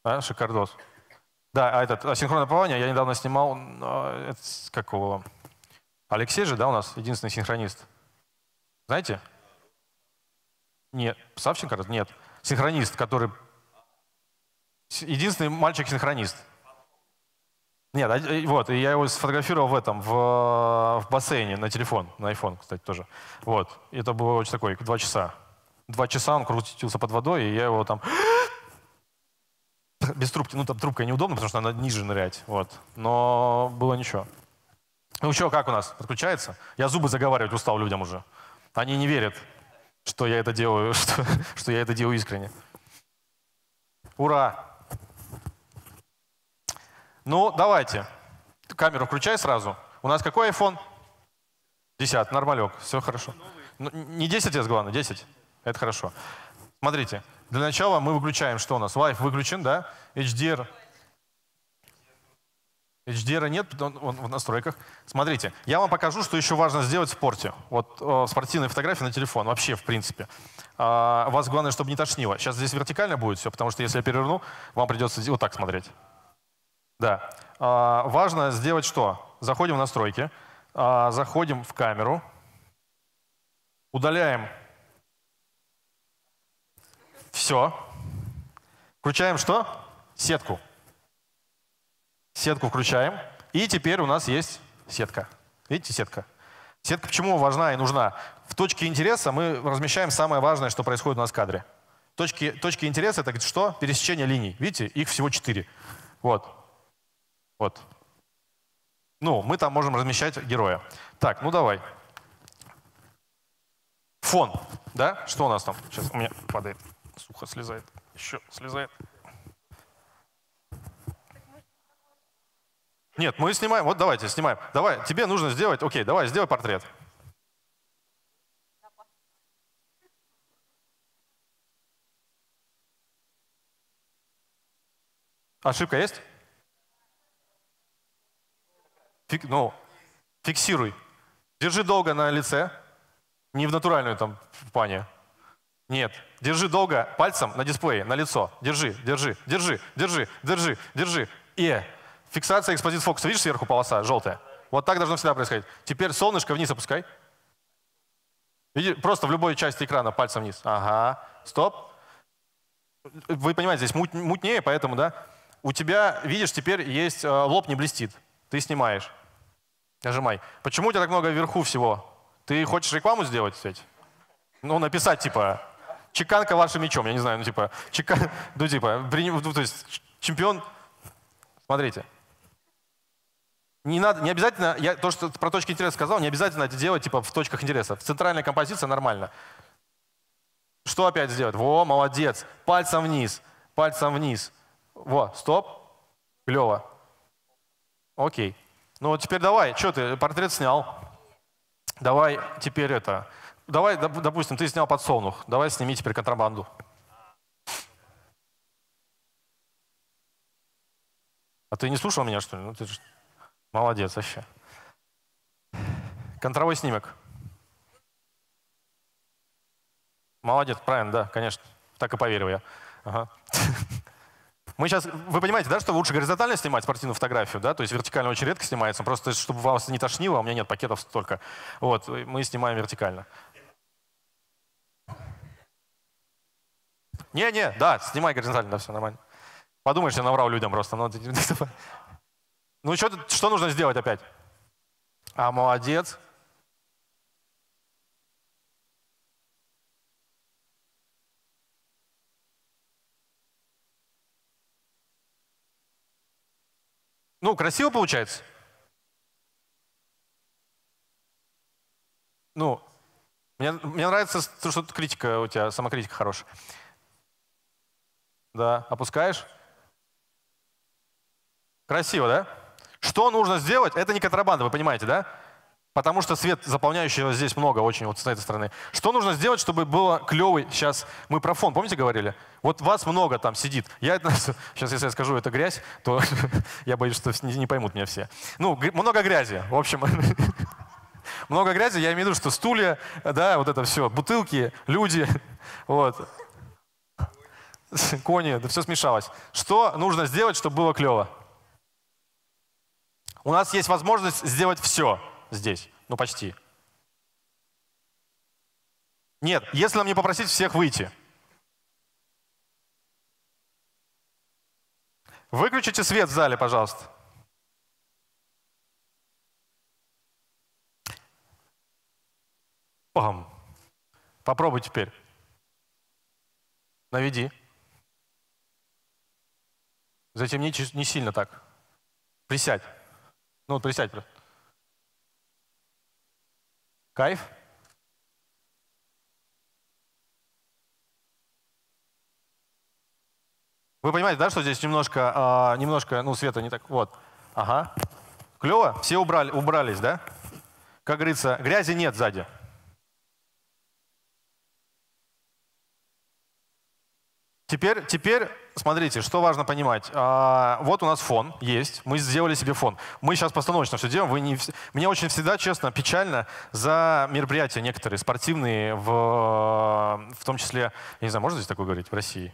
A: Да, шикардос. Да, а этот асинхронное плавание я недавно снимал, а, это, как его, Алексей же, да, у нас единственный синхронист. Знаете? Нет. Савченко? Нет. Синхронист, который... Единственный мальчик-синхронист. Нет, а, вот, и я его сфотографировал в этом, в, в бассейне на телефон, на iPhone, кстати, тоже. Вот, и это было очень такое, два часа. Два часа он крутился под водой, и я его там без трубки, ну там трубка неудобно, потому что надо ниже нырять, вот. Но было ничего. Ну что, как у нас? Подключается? Я зубы заговаривать устал людям уже. Они не верят, что я это делаю, <laughs> что, что я это делаю искренне. Ура! Ну, давайте. Камеру включай сразу. У нас какой iPhone? 10, нормалек, все хорошо. Ну, не 10s, главное, 10. Это хорошо. Смотрите, для начала мы выключаем, что у нас? Live выключен, да? HDR. HDR нет, он, он в настройках. Смотрите, я вам покажу, что еще важно сделать в спорте. Вот э, спортивные фотографии на телефон, вообще, в принципе. А, вас главное, чтобы не тошнило. Сейчас здесь вертикально будет все, потому что если я переверну, вам придется вот так смотреть. Да. А, важно сделать что? Заходим в настройки, а, заходим в камеру, удаляем все. Включаем что? Сетку. Сетку включаем. И теперь у нас есть сетка. Видите, сетка. Сетка почему важна и нужна? В точке интереса мы размещаем самое важное, что происходит у нас в кадре. Точки, точки интереса — это что? Пересечение линий. Видите, их всего четыре. Вот. Вот. Ну, мы там можем размещать героя. Так, ну давай. Фон, да? Что у нас там? Сейчас у меня падает. Сухо слезает. Еще слезает. Нет, мы снимаем. Вот давайте, снимаем. Давай, тебе нужно сделать. Окей, давай, сделай портрет. Ошибка есть? Фик, ну, фиксируй. Держи долго на лице. Не в натуральную там в пане. Нет. Держи долго пальцем на дисплее, на лицо. Держи, держи, держи, держи, держи, держи. И фиксация экспозит фокуса. Видишь сверху полоса желтая? Вот так должно всегда происходить. Теперь солнышко вниз опускай. Види, просто в любой части экрана пальцем вниз. Ага. Стоп. Вы понимаете, здесь мут, мутнее, поэтому, да? У тебя, видишь, теперь есть, э, лоб не блестит. Ты снимаешь. Нажимай. Почему у тебя так много вверху всего? Ты хочешь рекламу сделать, кстати? Ну, написать, типа, чеканка вашим мечом, я не знаю, ну типа, чека, <laughs> ну типа, ну, то есть чемпион, смотрите. Не, надо, не обязательно, я то, что про точки интереса сказал, не обязательно это делать типа в точках интереса. В центральной композиции нормально. Что опять сделать? Во, молодец. Пальцем вниз, пальцем вниз. Во, стоп. Клево. Окей. Ну вот теперь давай, что ты, портрет снял. Давай теперь это, Давай, допустим, ты снял подсолнух. Давай сними теперь контрабанду. А ты не слушал меня, что ли? Ну, ты же... Молодец вообще. Контровой снимок. Молодец, правильно, да, конечно. Так и поверил я. Ага. <laughs> Мы сейчас, вы понимаете, да, что лучше горизонтально снимать спортивную фотографию, да, то есть вертикально очень редко снимается, просто чтобы вас не тошнило, а у меня нет пакетов столько. Вот, мы снимаем вертикально. Не-не, да, снимай горизонтально, да, все нормально. Подумаешь, я наврал людям просто. Ну, <laughs> ну что, что нужно сделать опять? А, молодец. Ну, красиво получается? Ну, мне, мне нравится, что критика у тебя, самокритика хорошая. Да, опускаешь. Красиво, да? Что нужно сделать? Это не контрабанда, вы понимаете, да? Потому что свет, заполняющего здесь много очень вот с этой стороны. Что нужно сделать, чтобы было клевый? Сейчас мы про фон, помните, говорили? Вот вас много там сидит. Я сейчас, <laughs> если я скажу, это грязь, то <laughs> я боюсь, что не поймут меня все. Ну, много грязи. В общем, <laughs> много грязи, я имею в виду, что стулья, да, вот это все, бутылки, люди, вот. <laughs> Кони, да все смешалось. Что нужно сделать, чтобы было клево? У нас есть возможность сделать все здесь. Ну, почти. Нет, если нам не попросить всех выйти. Выключите свет в зале, пожалуйста. Пам. Попробуй теперь. Наведи. Затемни не сильно так. Присядь. Ну, присядь просто. Кайф? Вы понимаете, да, что здесь немножко, а, немножко, ну, света не так. Вот. Ага. Клево? Все убрали, убрались, да? Как говорится, грязи нет сзади. Теперь, теперь смотрите, что важно понимать. А, вот у нас фон есть, мы сделали себе фон. Мы сейчас постановочно все делаем. Вы не, мне очень всегда, честно, печально за мероприятия некоторые спортивные, в, в том числе, я не знаю, можно здесь такое говорить, в России?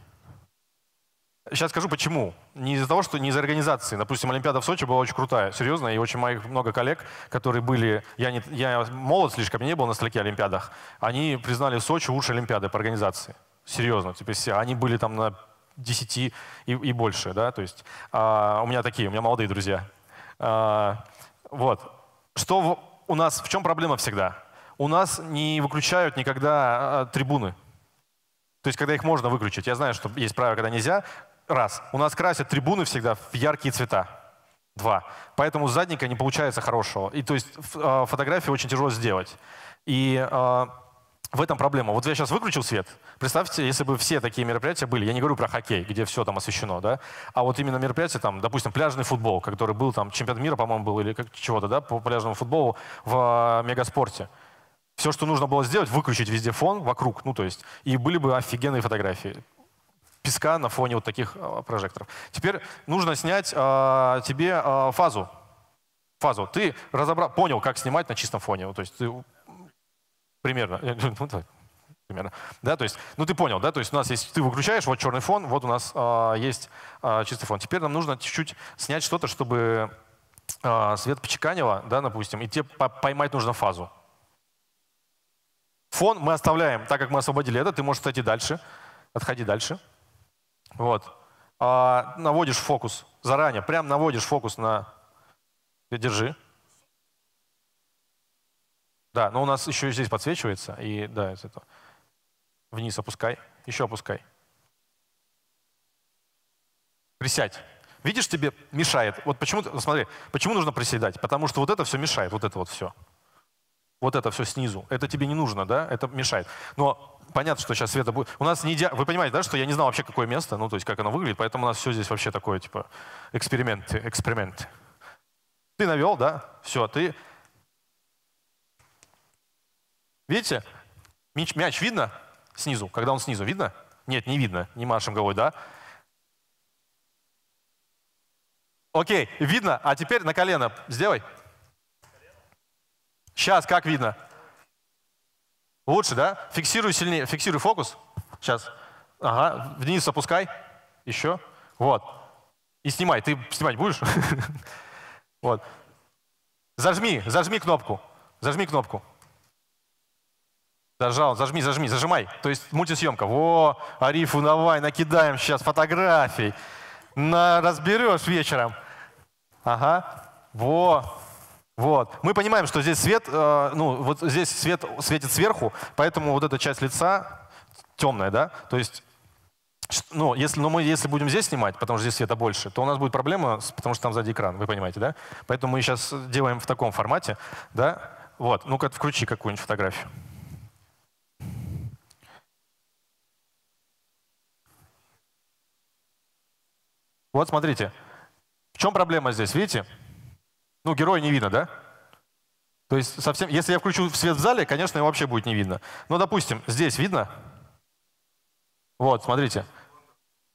A: Сейчас скажу почему. Не из-за того, что не из-за организации. Допустим, Олимпиада в Сочи была очень крутая, серьезно, и очень моих много коллег, которые были, я, не, я молод слишком, не был на стольких Олимпиадах, они признали Сочи лучшей Олимпиадой по организации. Серьезно, типа все. Они были там на 10 и, и больше, да, то есть а, у меня такие, у меня молодые друзья. А, вот. Что в, у нас, в чем проблема всегда? У нас не выключают никогда а, трибуны. То есть, когда их можно выключить. Я знаю, что есть правила, когда нельзя. Раз. У нас красят трибуны всегда в яркие цвета. Два. Поэтому задника не получается хорошего. И то есть а, фотографии очень тяжело сделать. И а, в этом проблема. Вот я сейчас выключил свет. Представьте, если бы все такие мероприятия были. Я не говорю про хоккей, где все там освещено, да, а вот именно мероприятия, там, допустим, пляжный футбол, который был там чемпионат мира, по-моему, был или как чего-то, да, по пляжному футболу в а, мегаспорте. Все, что нужно было сделать, выключить везде фон вокруг, ну то есть, и были бы офигенные фотографии песка на фоне вот таких э, прожекторов. Теперь нужно снять э, тебе э, фазу. Фазу. Ты разобрал, понял, как снимать на чистом фоне. То есть ты Примерно. Ну, примерно. Да, то есть, ну ты понял, да, то есть у нас есть, ты выключаешь, вот черный фон, вот у нас а, есть а, чистый фон. Теперь нам нужно чуть-чуть снять что-то, чтобы а, свет почеканило, да, допустим, и тебе поймать нужно фазу. Фон мы оставляем, так как мы освободили это, ты можешь отойти дальше, отходи дальше. Вот. А, наводишь фокус заранее, прям наводишь фокус на... Держи. Да, но у нас еще здесь подсвечивается. И да, это вниз опускай, еще опускай. Присядь. Видишь, тебе мешает. Вот почему, смотри, почему нужно приседать? Потому что вот это все мешает, вот это вот все. Вот это все снизу. Это тебе не нужно, да? Это мешает. Но понятно, что сейчас света будет. У нас не иде... Вы понимаете, да, что я не знал вообще, какое место, ну, то есть, как оно выглядит, поэтому у нас все здесь вообще такое, типа, эксперимент, эксперимент. Ты навел, да? Все, ты Видите? Мяч, мяч видно снизу? Когда он снизу, видно? Нет, не видно. Не машем головой, да? Окей, видно. А теперь на колено сделай. Сейчас, как видно? Лучше, да? Фиксируй сильнее. Фиксируй фокус. Сейчас. Ага, вниз опускай. Еще. Вот. И снимай. Ты снимать будешь? <laughs> Вот. Зажми, зажми кнопку. Зажми кнопку. Зажал, зажми, зажми, зажимай. То есть мультисъемка. Во, Арифу, давай, накидаем сейчас фотографий. На, разберешь вечером. Ага. Во. Вот. Мы понимаем, что здесь свет, э, ну, вот здесь свет светит сверху, поэтому вот эта часть лица темная, да? То есть, ну, если, ну, мы если будем здесь снимать, потому что здесь света больше, то у нас будет проблема, потому что там сзади экран, вы понимаете, да? Поэтому мы сейчас делаем в таком формате, да? Вот. Ну-ка, включи какую-нибудь фотографию. Вот смотрите, в чем проблема здесь, видите? Ну, героя не видно, да? То есть совсем, если я включу свет в зале, конечно, его вообще будет не видно. Но, допустим, здесь видно? Вот, смотрите.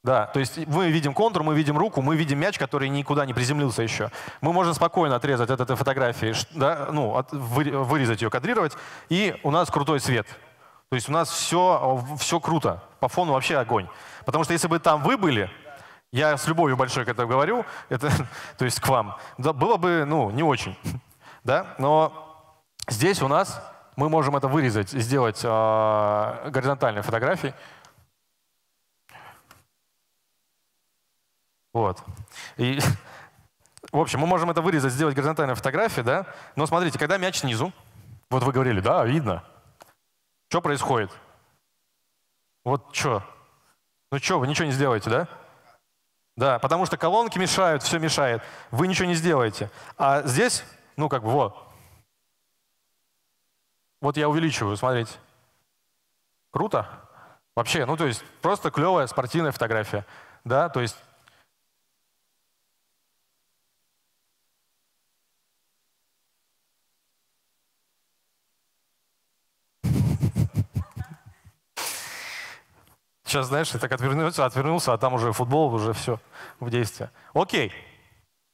A: Да, то есть мы видим контур, мы видим руку, мы видим мяч, который никуда не приземлился еще. Мы можем спокойно отрезать от этой фотографии, да, ну, от, вырезать ее, кадрировать, и у нас крутой свет. То есть у нас все, все круто, по фону вообще огонь. Потому что если бы там вы были, я с любовью большой к этому говорю, это, <laughs> то есть к вам, да, было бы, ну, не очень, <laughs> да, но здесь у нас мы можем это вырезать, сделать э, горизонтальные фотографии, Вот. И, <laughs> в общем, мы можем это вырезать, сделать горизонтальную фотографию, да? Но смотрите, когда мяч снизу, вот вы говорили, да, видно. Что происходит? Вот что? Ну что, вы ничего не сделаете, да? Да, потому что колонки мешают, все мешает. Вы ничего не сделаете. А здесь, ну как бы, вот. Вот я увеличиваю, смотрите. Круто? Вообще, ну то есть просто клевая спортивная фотография. Да, то есть Сейчас, знаешь, так отвернулся, отвернулся, а там уже футбол, уже все в действии. Окей,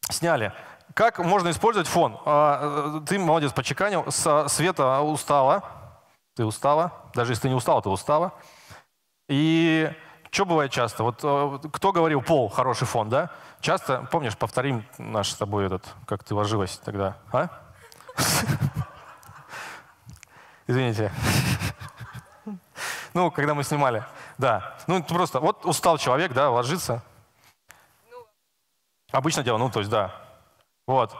A: сняли. Как можно использовать фон? А, ты молодец, почеканил. Света устала. Ты устала. Даже если ты не устала, ты устала. И что бывает часто? Вот э, кто говорил пол, хороший фон, да? Часто, помнишь, повторим наш с тобой этот, как ты ложилась тогда, а? <laughs> Извините. <laughs> Ну, когда мы снимали. Да. Ну, просто, вот устал человек, да, ложится. Обычное дело, ну, то есть, да. Вот.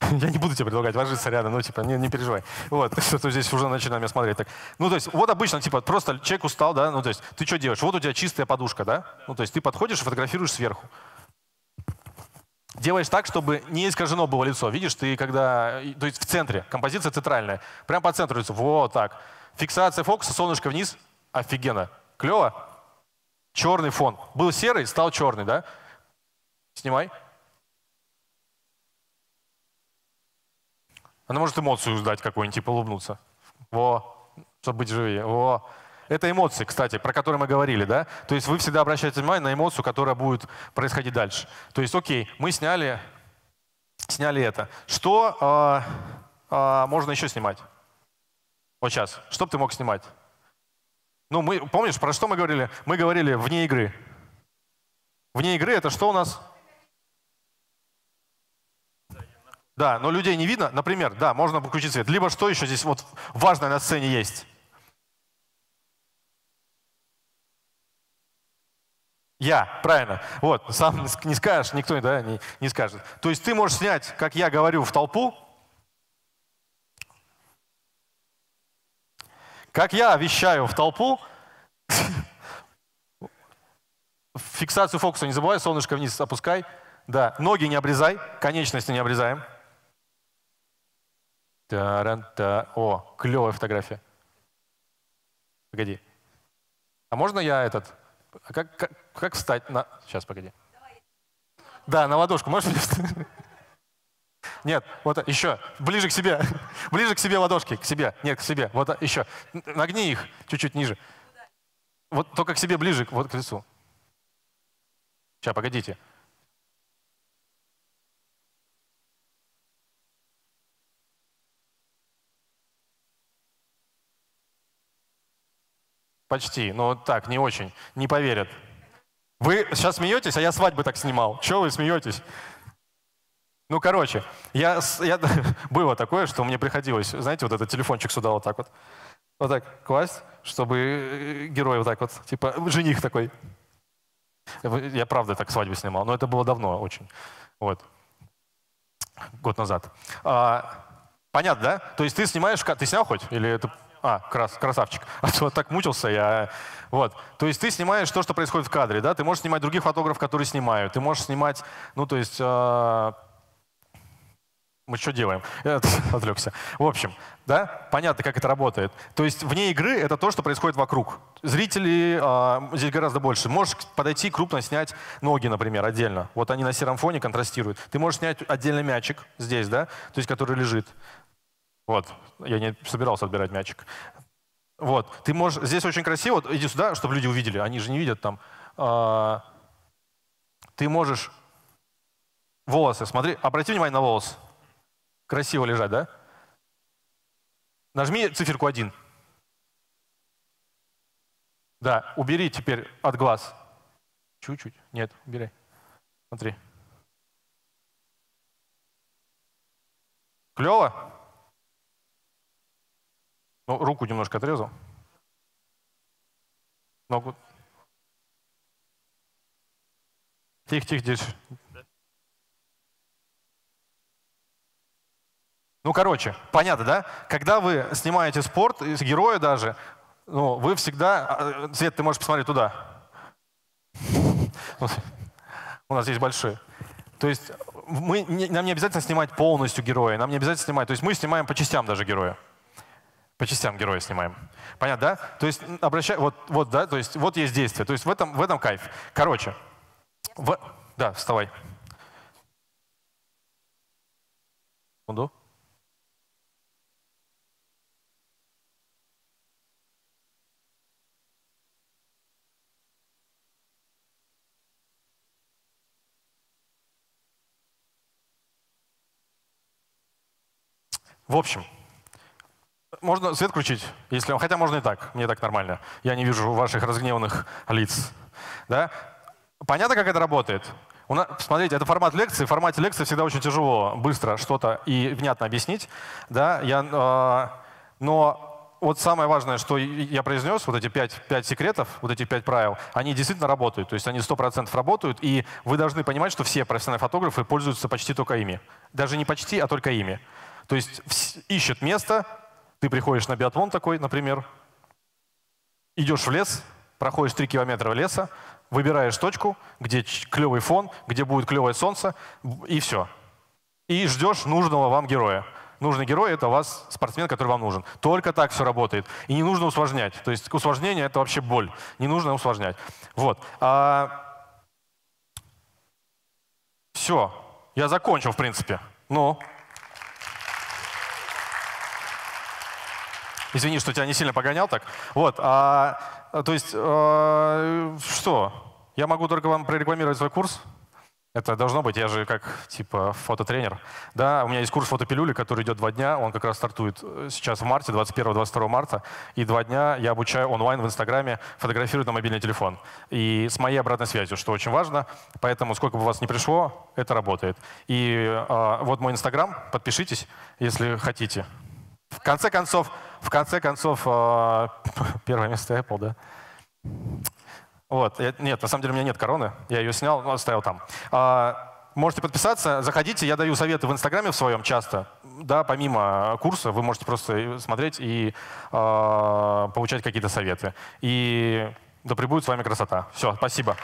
A: <laughs> Я не буду тебе предлагать ложиться рядом, ну, типа, не, не переживай. Вот, <laughs> что-то здесь уже начинаем меня смотреть так. Ну, то есть, вот обычно, типа, просто человек устал, да, ну, то есть, ты что делаешь? Вот у тебя чистая подушка, да? Ну, то есть, ты подходишь и фотографируешь сверху. Делаешь так, чтобы не искажено было лицо. Видишь, ты когда, то есть в центре, композиция центральная, прям по центру лицо, вот так. Фиксация фокуса, солнышко вниз, Офигенно. Клево? Черный фон. Был серый, стал черный, да? Снимай. Она может эмоцию сдать какую-нибудь, типа улыбнуться. Во, чтобы быть живее. Во. Это эмоции, кстати, про которые мы говорили, да? То есть вы всегда обращаете внимание на эмоцию, которая будет происходить дальше. То есть, окей, мы сняли, сняли это. Что э, э, можно еще снимать? Вот сейчас. Что бы ты мог снимать? Ну, мы, помнишь, про что мы говорили? Мы говорили вне игры. Вне игры это что у нас? Да, но людей не видно. Например, да, можно включить свет. Либо что еще здесь вот важное на сцене есть? Я, правильно. Вот, сам не скажешь, никто да, не, не скажет. То есть ты можешь снять, как я говорю, в толпу, Как я вещаю в толпу, фиксацию фокуса не забывай, солнышко вниз опускай. Да, ноги не обрезай, конечности не обрезаем. Та-ра-та. О, клевая фотография. Погоди. А можно я этот... Как, как, как встать на... Сейчас, погоди. Да, на ладошку. Можешь мне... Нет, вот еще. Ближе к себе. <laughs> Ближе к себе ладошки. К себе. Нет, к себе. Вот еще. Нагни их чуть-чуть ниже. Вот только к себе ближе, вот к лицу. Сейчас, погодите. Почти, но вот так, не очень, не поверят. Вы сейчас смеетесь, а я свадьбы так снимал. Чего вы смеетесь? Ну, короче, я, я, <laughs> было такое, что мне приходилось, знаете, вот этот телефончик сюда вот так вот, вот так класть, чтобы э, герой вот так вот, типа жених такой. Я правда так свадьбу снимал, но это было давно очень, вот, год назад. А, понятно, да? То есть ты снимаешь, ты снял хоть? Или это а, крас, красавчик. <laughs> А то так мучился я. Вот. То есть ты снимаешь то, что происходит в кадре, да? Ты можешь снимать других фотографов, которые снимают. Ты можешь снимать, ну, то есть, э, Мы что делаем? Я <laughs> отвлекся. В общем, да, понятно, как это работает. То есть вне игры это то, что происходит вокруг. Зрители а, здесь гораздо больше. Можешь подойти крупно снять ноги, например, отдельно. Вот они на сером фоне контрастируют. Ты можешь снять отдельно мячик здесь, да, то есть который лежит. Вот, я не собирался отбирать мячик. Вот, ты можешь, здесь очень красиво, вот, иди сюда, чтобы люди увидели, они же не видят там. А, ты можешь волосы, смотри, обрати внимание на волосы. Красиво лежать, да? Нажми циферку 1. Да, убери теперь от глаз. Чуть-чуть. Нет, убери. Смотри. Клево? Ну, руку немножко отрезал. Ногу. Тихо, тихо, здесь. Ну, короче, понятно, да? Когда вы снимаете спорт, героя даже, ну, вы всегда... А, Свет, ты можешь посмотреть туда. <laughs> У нас есть большой. То есть мы, нам не обязательно снимать полностью героя, нам не обязательно снимать. То есть мы снимаем по частям даже героя. По частям героя снимаем. Понятно, да? То есть обращай, вот, вот, да, то есть вот есть действие. То есть в этом, в этом кайф. Короче, в, да, вставай. Секунду. В общем, можно свет включить, если вам, хотя можно и так, мне так нормально. Я не вижу ваших разгневанных лиц. Да? Понятно, как это работает? У нас, смотрите, это формат лекции. В формате лекции всегда очень тяжело быстро что-то и внятно объяснить. Да? Я, э, но вот самое важное, что я произнес, вот эти пять, пять секретов, вот эти пять правил, они действительно работают. То есть они 100% работают, и вы должны понимать, что все профессиональные фотографы пользуются почти только ими. Даже не почти, а только ими. То есть ищет место, ты приходишь на биатлон такой, например, идешь в лес, проходишь 3 километра леса, выбираешь точку, где клевый фон, где будет клевое солнце, и все. И ждешь нужного вам героя. Нужный герой — это у вас спортсмен, который вам нужен. Только так все работает. И не нужно усложнять. То есть усложнение — это вообще боль. Не нужно усложнять. Вот. А... Все. Я закончил, в принципе. Ну. Извини, что тебя не сильно погонял так. Вот, а, то есть, а, что? Я могу только вам прорекламировать свой курс? Это должно быть, я же как типа фототренер. Да, у меня есть курс фотопилюли, который идет два дня, он как раз стартует э, сейчас в марте, 21-22 марта, и два дня я обучаю онлайн в Инстаграме фотографировать на мобильный телефон. И с моей обратной связью, что очень важно, поэтому сколько бы вас ни пришло, это работает. И э, вот мой Инстаграм, подпишитесь, если хотите. В конце концов, в конце концов, э, <laughs> первое место Apple, да? Вот. Нет, на самом деле у меня нет короны. Я ее снял, но оставил там. А, можете подписаться, заходите, я даю советы в Инстаграме в своем часто. Да, помимо курса вы можете просто смотреть и э, получать какие-то советы. И да пребудет с вами красота. Все, спасибо.